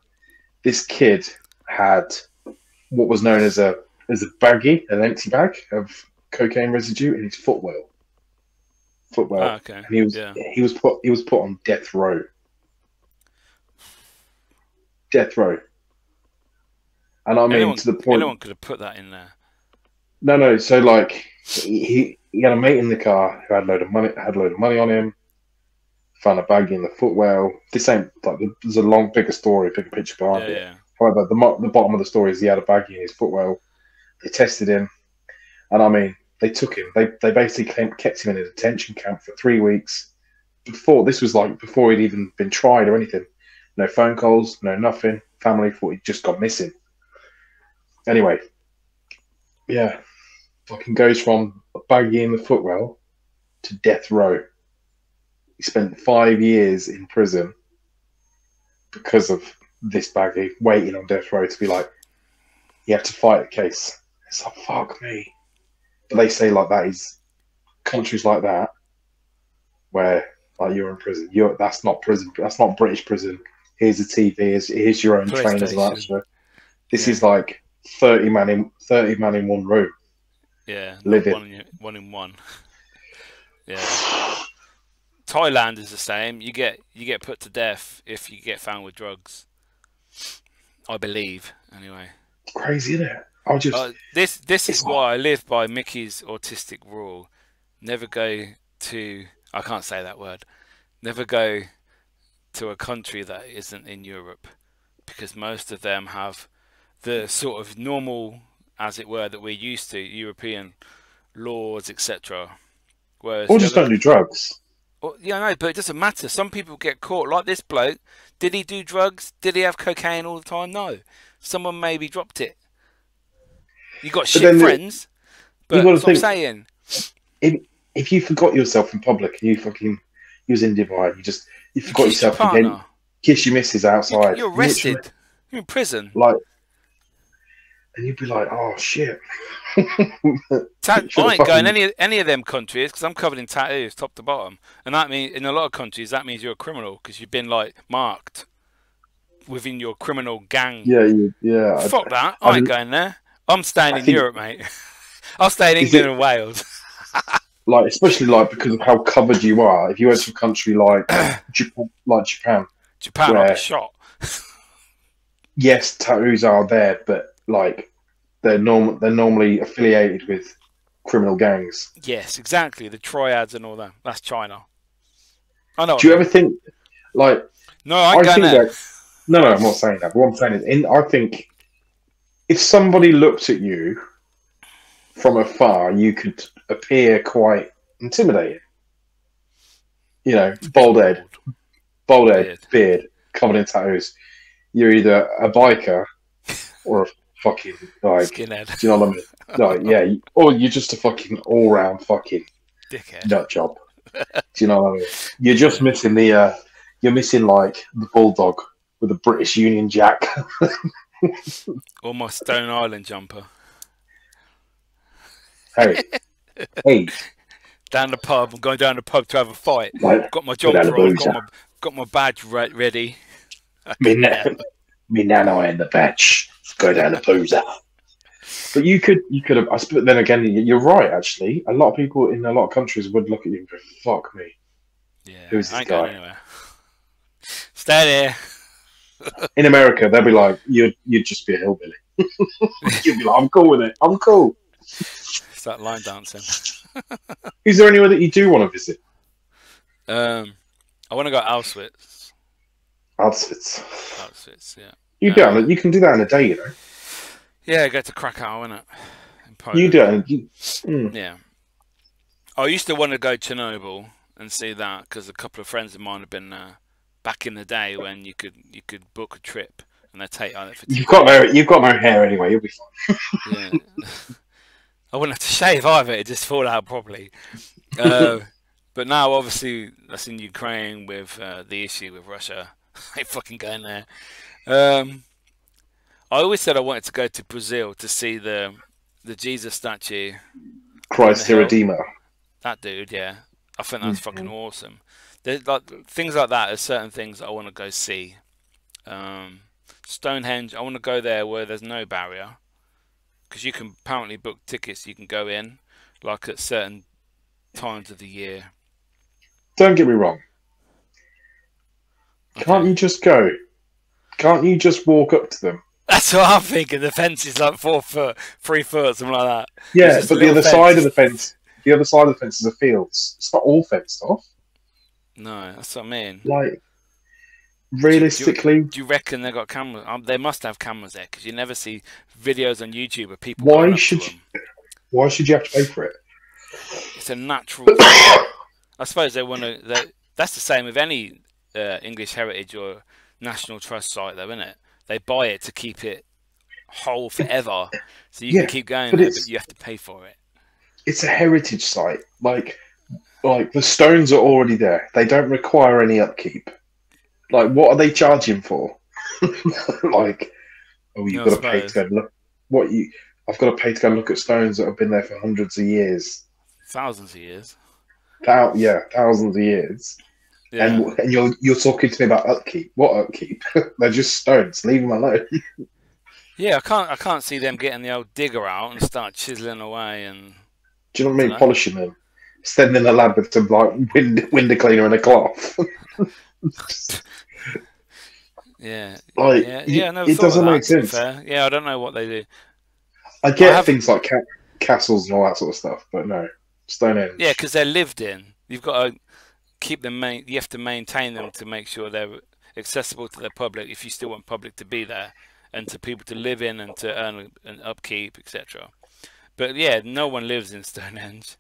this kid had what was known as a as a baggie, an empty bag of cocaine residue in his footwell. Footwell. Ah, okay. and he was Yeah. he was put he was put on death row. Death row. And I mean anyone, to the point anyone could have put that in there. no, no. So like, he he had a mate in the car who had a load of money, had a load of money on him. Found a bag in the footwell. This ain't like there's a long, bigger story, bigger picture behind Yeah, it. yeah. However, the the bottom of the story is he had a baggie in his footwell. They tested him, and I mean, they took him. They they basically came, kept him in a detention camp for three weeks. Before this was like before he'd even been tried or anything. No phone calls, no nothing. Family thought he'd just gone missing. Anyway, yeah, fucking goes from a baggie in the footwell to death row. He spent five years in prison because of this baggie, waiting on death row to be like, you have to fight a case. It's like, fuck me. But they say like that is countries like that where like you're in prison. You're that's not prison. That's not British prison. Here's a TV. Here's, here's your own trainers and that. This Yeah. is like thirty man in thirty man in one room. Yeah, Live one in, one in one. <laughs> Yeah, Thailand is the same. You get you get put to death if you get found with drugs. I believe, anyway. Crazy, isn't it? I just Uh, this this is why I live by Miki's autistic rule. Never go to I can't say that word. Never go to a country that isn't in Europe because most of them have the sort of normal as it were that we're used to European laws etc. Whereas or just don't do drugs. well, yeah, no, but it doesn't matter. Some people get caught, like this bloke. Did he do drugs? Did he have cocaine all the time? No. Someone maybe dropped it. You got shit then the- friends, but that's what I'm saying. If you forgot yourself in public and you fucking you was in Dubai, you just you You forgot your yourself and then kiss your missus outside. You're arrested. You're in prison. like, and you'd be like, "Oh shit." <laughs> Ta- I ain't going any any of them countries because I'm covered in tattoos, top to bottom, and that means in a lot of countries that means you're a criminal because you've been like marked within your criminal gang. yeah, you, yeah. I- Fuck that! I I ain't mean- going there. I'm staying I in think- Europe, mate. <laughs> I'll stay in England it- and Wales. <laughs> like especially like because of how covered you are. If you went to a country like <clears throat> Japan, like Japan, Japan, Where- be shot. yes, tattoos are there, but like they're norm they're normally affiliated with criminal gangs. Yes, exactly. The triads and all that. That's China. I know. Do you ever think like No, I, I think that no, no, I'm not saying that. But what I'm saying is, in, I think if somebody looked at you from afar, you could appear quite intimidating. You know, bald head, bald head, Beard. beard, covered in tattoos. You're either a biker <laughs> or a fucking like. Skinhead, Do you know what I mean? Like, yeah, or you're just a fucking all-round fucking dickhead. nut job. Do you know what I mean? You're just missing the. Uh, you're missing like the bulldog with the British Union Jack. <laughs> Or my Stone Island jumper. hey, hey, Down the pub. I'm going down the pub to have a fight. like Got my jumper on. Got my got my badge re- ready. me, na- me nano in the patch. Go down the boozer. But you could, you could have. I suppose then again, you- you're right. Actually, a lot of people in a lot of countries would look at you and go, "Fuck me." Yeah, Who's this I ain't going guy? anywhere. <laughs> Stay there. <laughs> In America, they'd be like, "You'd, you'd just be a hillbilly." <laughs> You'd be like, "I'm cool with it. I'm cool." It's that line dancing. Is there anywhere that you do want to visit? Um, I want to go to Auschwitz. Outfits. Auschwitz, yeah. You do it. You can do that in a day. You know. Yeah, go to Krakow, innit? In Poland. You do You, mm. Yeah. I used to want to go to Chernobyl and see that because a couple of friends of mine have been there back in the day when you could you could book a trip and they take on it for You've got no. You've got no hair anyway. You'll be fine. yeah. <laughs> I wouldn't have to shave either; it just fall out properly. Uh, <laughs> but now, obviously, that's in Ukraine with uh, the issue with Russia. <laughs> I fucking going there. Um, I always said I wanted to go to Brazil to see the the Jesus statue. Christ the? Redeemer. That dude, yeah, I think that's fucking awesome. There's like things like that. There's certain things I want to go see. Um, Stonehenge, I want to go there where there's no barrier, because you can apparently book tickets. You can go in, like at certain times of the year. Don't get me wrong. Can't you just go? Can't you just walk up to them? That's what I'm thinking. The fence is like four foot, three foot, something like that. Yeah, but the other side of the fence, the other side of the fence is a fields. It's not all fenced off. No, that's what I mean. Like, realistically, Do you reckon they got cameras? Um, they must have cameras there because you never see videos on YouTube of people. Why going up to should them. why should you have to pay for it? It's a natural. <coughs> I suppose they want to. That's the same with any uh, English heritage or national trust site, though, isn't it? They buy it to keep it whole forever, so you Yeah, can keep going but there, but you have to pay for it. It's a heritage site. Like, like the stones are already there. They don't require any upkeep. Like, what are they charging for? <laughs> like, oh, you've got to pay to go look. What you? I've got to pay to go look at stones that have been there for hundreds of years. Thousands of years. Thou- yeah, thousands of years. Yeah. And, and you're you're talking to me about upkeep. What upkeep? <laughs> They're just stones. Leave them alone. <laughs> yeah, I can't. I can't see them getting the old digger out and start chiseling away and. Do you know what I mean? Polishing them, sending a lad with some like wind, window cleaner and a cloth. <laughs> Yeah, like, yeah, yeah. I it doesn't that, make sense. fair. Yeah, I don't know what they do. I get I have- things like ca- castles and all that sort of stuff, but no, Stonehenge. Yeah, because they're lived in. You've got to keep them. Main, you have to maintain them to make sure they're accessible to the public. If you still want public to be there and to people to live in and to earn an upkeep, etc. But yeah, no one lives in Stonehenge.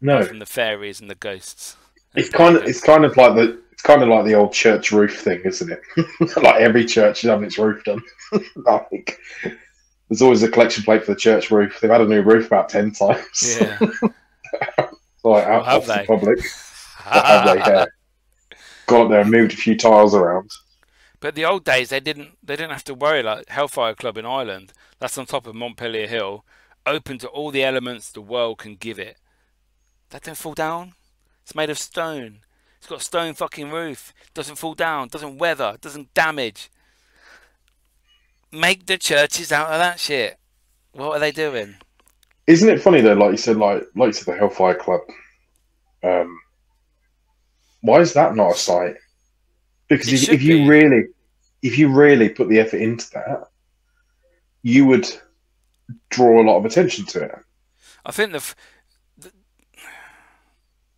no, from the fairies and the ghosts. it's kind of it's kind of like the it's kind of like the old church roof thing, isn't it? <laughs> like every church should have its roof done. <laughs> like there's always a collection plate for the church roof. They've had a new roof about ten times. Yeah. <laughs> like out have off the public. <laughs> Have they? Gone up there and moved a few tiles around. But the old days, they didn't they didn't have to worry. Like Hellfire Club in Ireland, that's on top of Montpelier Hill, open to all the elements the world can give it. That don't fall down. It's made of stone. It's got a stone fucking roof. Doesn't fall down. Doesn't weather. Doesn't damage. Make the churches out of that shit. What are they doing? Isn't it funny though? Like you said, like like you said, the Hellfire Club. Um, why is that not a site? Because It if, if you be. really, if you really put the effort into that, you would draw a lot of attention to it. I think the, f- the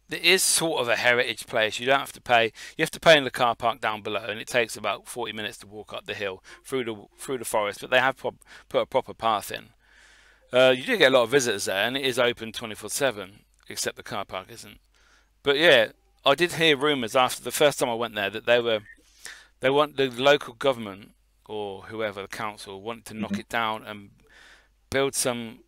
there is sort of a heritage place. You don't have to pay. You have to pay in the car park down below, and it takes about forty minutes to walk up the hill through the through the forest. But they have put a proper path in. Uh, you do get a lot of visitors there, and it is open twenty four seven, except the car park isn't. But yeah, I did hear rumours after the first time I went there that they were they want the local government or whoever the council wanted to knock Mhm. it down and build some.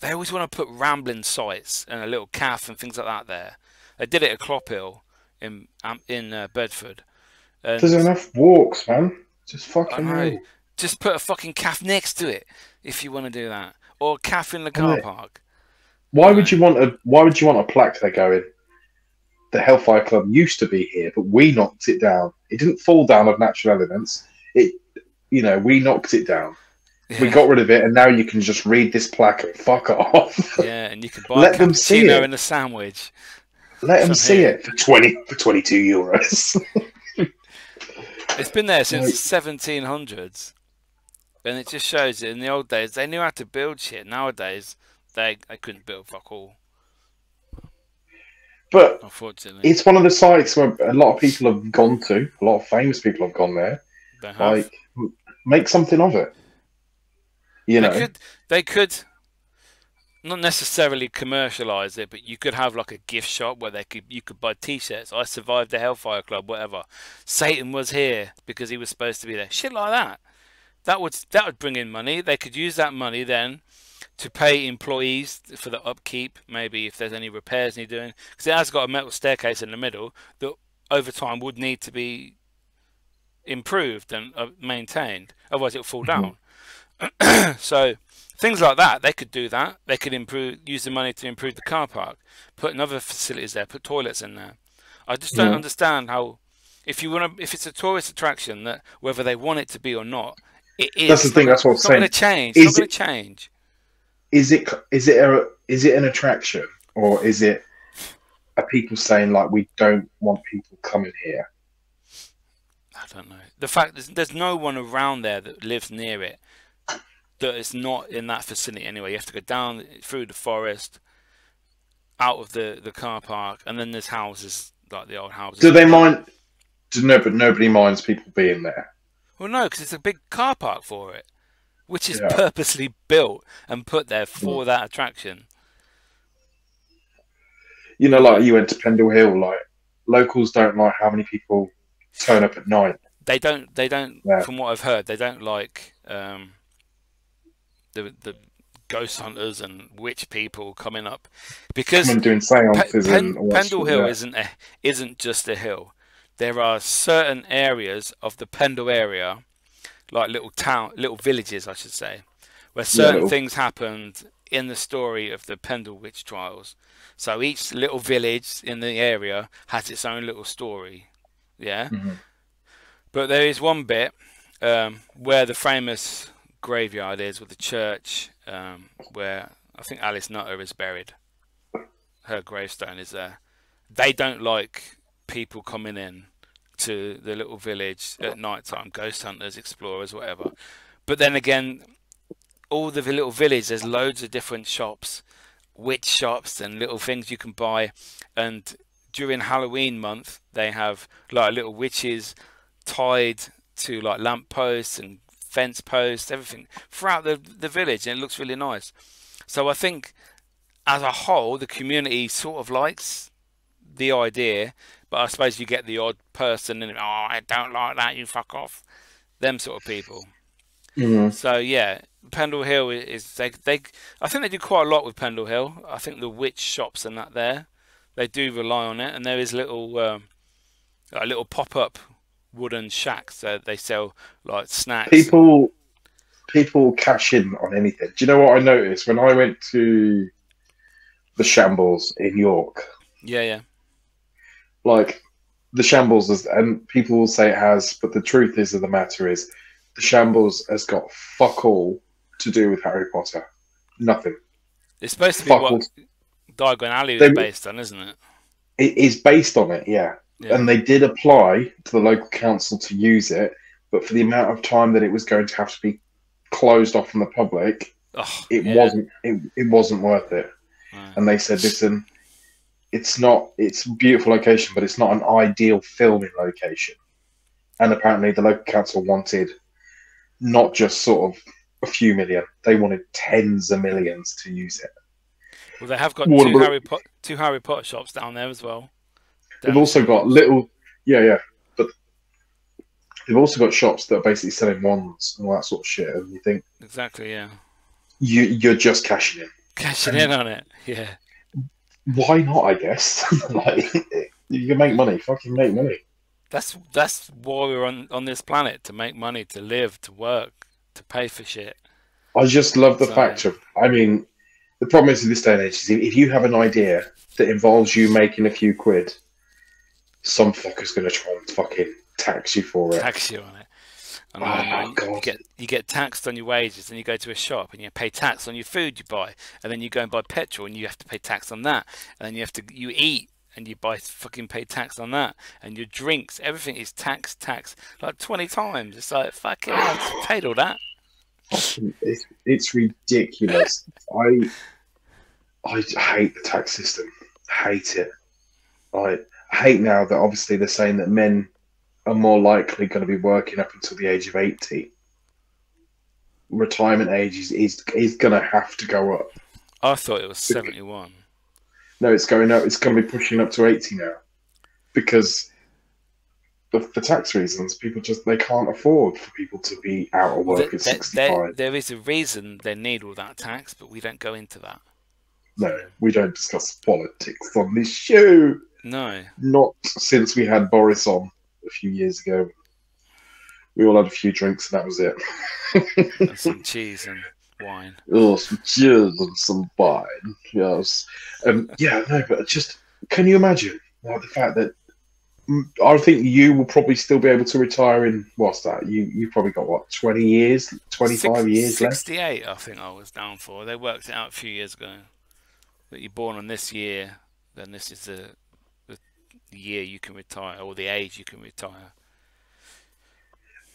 They always want to put rambling sites and a little calf and things like that there. They did it at Clophill in um, in uh, Bedford. And There's enough walks, man. Just fucking know. Just put a fucking calf next to it if you want to do that, or a calf in the car park. Why would you want a Why would you want a plaque there going? The Hellfire Club used to be here, but we knocked it down. It didn't fall down of natural elements. It, you know, we knocked it down. We got rid of it, and now you can just read this plaque and fuck off. yeah, and you can buy <laughs> Let a them see it. and a sandwich. Let them see here. it for twenty for twenty two euros. <laughs> It's been there since the 1700s, and it just shows that in the old days they knew how to build shit. Nowadays they they couldn't build fuck all, but unfortunately. it's one of the sites where a lot of people have gone to. A lot of famous people have gone there. They have. Like, make something of it. You know, They could they could not necessarily commercialize it, but you could have like a gift shop where they could you could buy T-shirts. I survived the Hellfire Club, whatever. Satan was here because he was supposed to be there. Shit like that. That would that would bring in money. They could use that money then to pay employees for the upkeep. Maybe if there's any repairs need doing, because it has got a metal staircase in the middle that over time would need to be improved and uh, maintained. Otherwise, it'll fall down. <clears throat> so things like that, they could do that. They could improve, use the money to improve the car park, put another facilities there, put toilets in there. I just don't Yeah. understand how, if you want to, if it's a tourist attraction, that whether they want it to be or not, it is. That's the thing, that's what I'm saying. It's not going to change. It's Is not going to change. Is it is it a is it an attraction or is it are people saying like we don't want people coming here? I don't know. The fact there's, there's no one around there that lives near it that is not in that vicinity anyway. You have to go down through the forest, out of the, the car park, and then there's houses like the old houses. Do they mind? Do no, but nobody minds people being there. Well, no, because it's a big car park for it, which is Yeah. purposely built and put there for that attraction. You know, like you went to Pendle Hill, like locals don't like how many people turn up at night. They don't. They don't. Yeah. From what I've heard, they don't like um, the the ghost hunters and witch people coming up because doing Pe- Pen- and Pendle Hill yeah. isn't a, isn't just a hill. There are certain areas of the Pendle area, like little town, little villages, I should say, where certain things happened in the story of the Pendle witch trials. So each little village in the area has its own little story. Yeah. Mhm. But there is one bit um, where the famous graveyard is with the church, um, where I think Alice Nutter is buried. Her gravestone is there. They don't like people coming in to the little village at night time, ghost hunters, explorers, whatever. But then again, all the little village, there's loads of different shops, witch shops, and little things you can buy. And during Halloween month, they have like little witches tied to like lamp posts and fence posts, everything throughout the the village, and it looks really nice. So I think, as a whole, the community sort of likes the idea, but I suppose you get the odd person and oh, I don't like that, you fuck off, them sort of people. Mhm. So yeah, Pendle Hill is they they I think they do quite a lot with Pendle Hill. I think the witch shops and that there, they do rely on it, and there is little um, like little pop up wooden shacks that they sell like snacks. People, people cash in on anything. Do you know what I noticed when I went to the Shambles in York? Yeah, yeah, Like the Shambles, is, and people will say it has, but the truth is of the matter is, the Shambles has got fuck all to do with Harry Potter. Nothing. it's supposed to be Fuck what all. Diagon Alley They- was based on, isn't it? It is based on it, yeah. Yeah. And they did apply to the local council to use it, but for the amount of time that it was going to have to be closed off from the public, Oh, it yeah. wasn't it, it wasn't worth it. No. And they said, listen, it's not it's a beautiful location, but it's not an ideal filming location. And apparently the local council wanted not just sort of a few million, they wanted tens of millions to use it. Well, they have got two Harry Pot two Harry Potter shops down there as well. They've also got little yeah, yeah. But they've also got shops that are basically selling wands and all that sort of shit. And you think exactly yeah, you you're just cashing in. cashing in on it. Yeah, Why not, I guess? <laughs> like you can make money, fucking make money. that's that's why we're on on this planet to make money, to live, to work, to pay for shit. I just love the So- fact of, I mean, the problem is in this day and age is if you have an idea that involves you making a few quid, some fucker's going to try and fucking tax you for it. tax you on it. And Oh you God. get you get taxed on your wages, and you go to a shop and you pay tax on your food you buy, and then you go and buy petrol and you have to pay tax on that, and then you have to you eat and you buy fucking pay tax on that, and your drinks, everything is tax, tax, like twenty times. It's like fucking, I've paid all that. It's, it's ridiculous. I I hate the tax system. hate it. I hate now that obviously they're saying that men are more likely going to be working up until the age of 80. Retirement age is, is, is going to have to go up. I thought it was seventy-one. No, it's going up. It's going to be pushing up to 80 now because for, the tax reasons. People just they can't afford for people to be out of work Th- at 65. there- there is a reason they need all that tax, but we don't go into that. No, we don't discuss politics on this show. No. Not since we had Boris on a few years ago. We all had a few drinks and that was it. and <laughs> some cheese and wine. Oh, some cheers and some wine. Yes. Um, yeah, no, but just can you imagine like, the fact that mm, I think you will probably still be able to retire in what's that? You you probably got what twenty years, twenty five Six- years left. 68, I think I was down for. They worked it out a few years ago. That you're born on this year, then this is the year you can retire, or the age you can retire.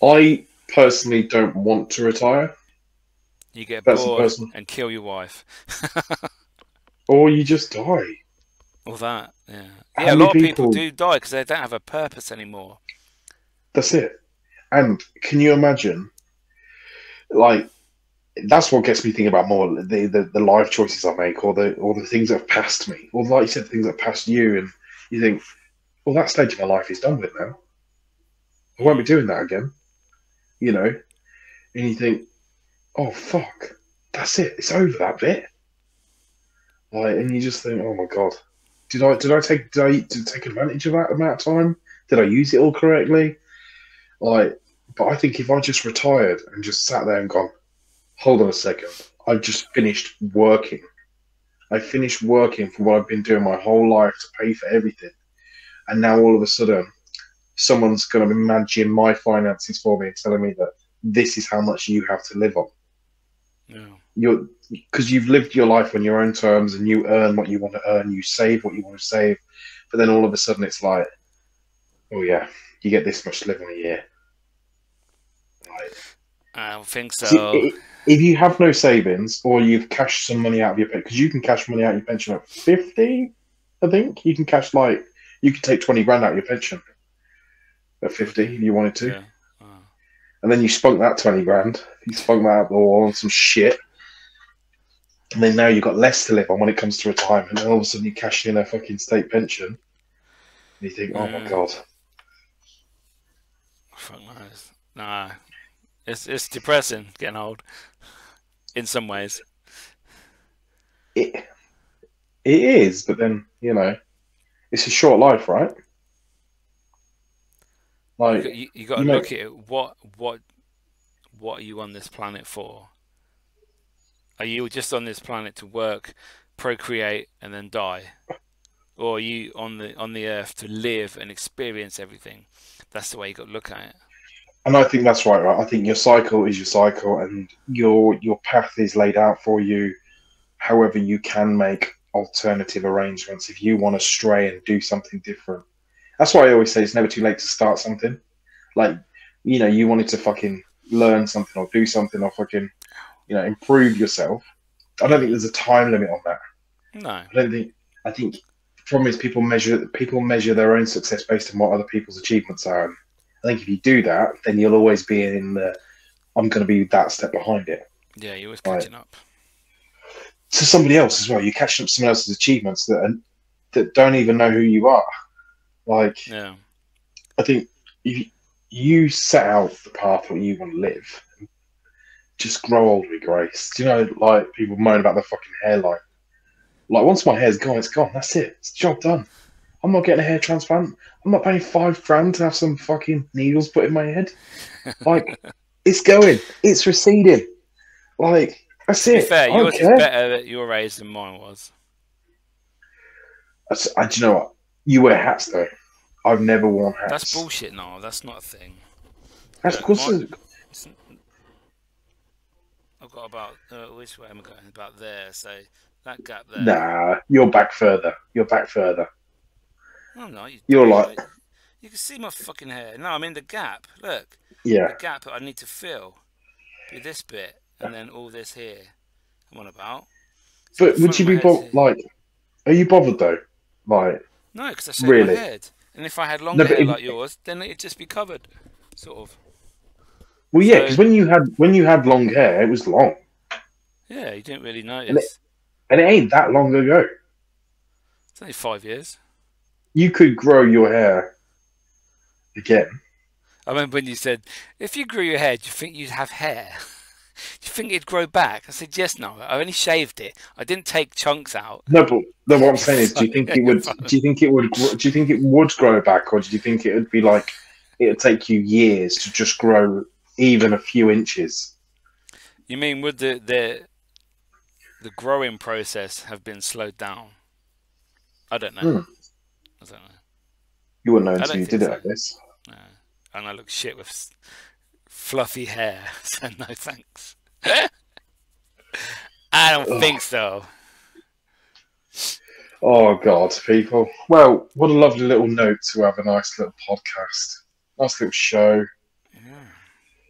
I personally don't want to retire, You get That's bored person. and kill your wife. <laughs> or you just die. All that, yeah. How Yeah, a lot of people people- do die because they don't have a purpose anymore. That's it. And can you imagine? Like, that's what gets me thinking about more the, the, the life choices I make, or the or the things that have passed me, or like you said, things that have passed you, and you think, well, that stage of my life is done with now. I won't be doing that again. You know, and you think, oh fuck, that's it. It's over that bit. Like, and you just think, oh my god, did I did I take did I, did I take advantage of that amount of time? Did I use it all correctly? Like, but I think if I just retired and just sat there and gone, hold on a second, I've just finished working. I finished working for what I've been doing my whole life to pay for everything. And now all of a sudden, someone's going to be managing my finances for me and telling me that this is how much you have to live on. Yeah. You're because you've lived your life on your own terms and you earn what you want to earn, you save what you want to save, but then all of a sudden it's like, oh yeah, you get this much to live on a year. Like, I don't think so. if you have no savings or you've cashed some money out of your pension, because you can cash money out of your pension at 50, I think. You can cash like, you could take 20 grand out of your pension at 50 if you wanted to. Yeah. Oh. And then you spunk that 20 grand. You spunk that out the wall on some shit. And then now you've got less to live on when it comes to retirement. And all of a sudden you cash in a fucking state pension. And you think, oh my God. Fuck knows. Nah, it's it's depressing getting old. In some ways, It, it is, but then, you know, it's a short life, right? Like, you, you got to you look at. What what what are you on this planet for? Are you just on this planet to work, procreate, and then die, or are you on the on the earth to live and experience everything? That's the way you got to look at it. and I think that's right, right? I think your cycle is your cycle, and your your path is laid out for you. However, you can make alternative arrangements if you want to stray and do something different. That's why I always say it's never too late to start something. Like, you know, you wanted to fucking learn something or do something or fucking you know, improve yourself. I don't think there's a time limit on that. No. I don't think. I think the problem is people measure people measure their own success based on what other people's achievements are. And I think if you do that, then you'll always be in the. I'm going to be that step behind it. Yeah, you're always catching up. To somebody else as well. You're catching up someone else's achievements that are, that don't even know who you are. Like Yeah. I think you you set out the path that you want to live. Just grow old with grace. Do you know, like people moan about their fucking hairline. Like once my hair's gone, it's gone. That's it. It's job done. I'm not getting a hair transplant. I'm not paying five grand to have some fucking needles put in my head. Like <laughs> it's going. It's receding. Like that's be it. fair, I yours is care. better at your age than mine was. That's- I, do you know what? You wear hats though. I've never worn hats. That's bullshit. No, that's not a thing. That's mine- I've got about uh, which way am I going? About there. So that gap there. nah. You're back further. You're back further. No, no, you, You're like- You can see my fucking hair. No, I'm in the gap. Look, Yeah. the gap that I need to fill. Do this bit, and then all this here. I'm on about. So But would you be like? Are you bothered though? Like, No, because I shaved Really? my head. And if I had long No, hair like yours, then it'd just be covered, sort of. well, yeah, So- because when you had when you had long hair, it was long, Yeah, you didn't really it- notice. and it ain't that long ago. It's only five years. You could grow your hair again. I remember when you said, if you grew your hair, do you think you'd have hair? <laughs> do you think it'd grow back? I said, yes, no. I only shaved it. I didn't take chunks out. No, but no, what I'm saying is, do you think it <laughs> would? Do you think it would? Do you think it would grow back, or do you think it would be like it'd take you years to just grow even a few inches? You mean would the the the growing process have been slowed down? I don't know. Hmm. I don't know. You wouldn't know until you did think it, I guess. No. And I look shit with fluffy hair, <laughs> so no thanks. <laughs> I don't Ugh. think so. Oh God, people. Well, what a lovely little note to have a nice little podcast, nice little show. Yeah.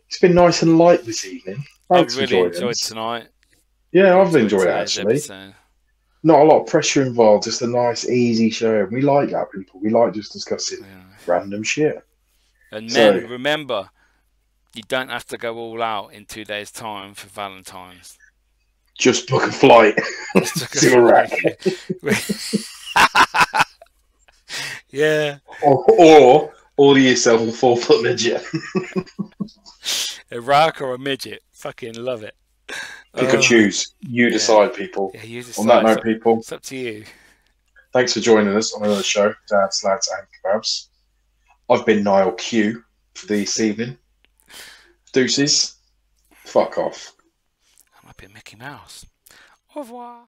It's been nice and light this evening. Thanks I've really for joining enjoyed us. tonight. Yeah, I've enjoyed it actually. episode. Not a lot of pressure involved, just a nice, easy show. We like that, people. We like just discussing Yeah. random shit. And So- remember, you don't have to go all out in two days' time for Valentine's. Just book a flight. Just took a See flight. <laughs> yeah, or, or order yourself a four foot midget. a rock or a midget. Fucking love it. Pick Oh, or choose. You decide, people. Yeah, you On that note, people, It's up to you. thanks for joining us on another show, Dads, Lads, and Kebabs. I've been Niall Q for this evening. Deuces. Fuck off. I might be a Mickey Mouse. Au revoir.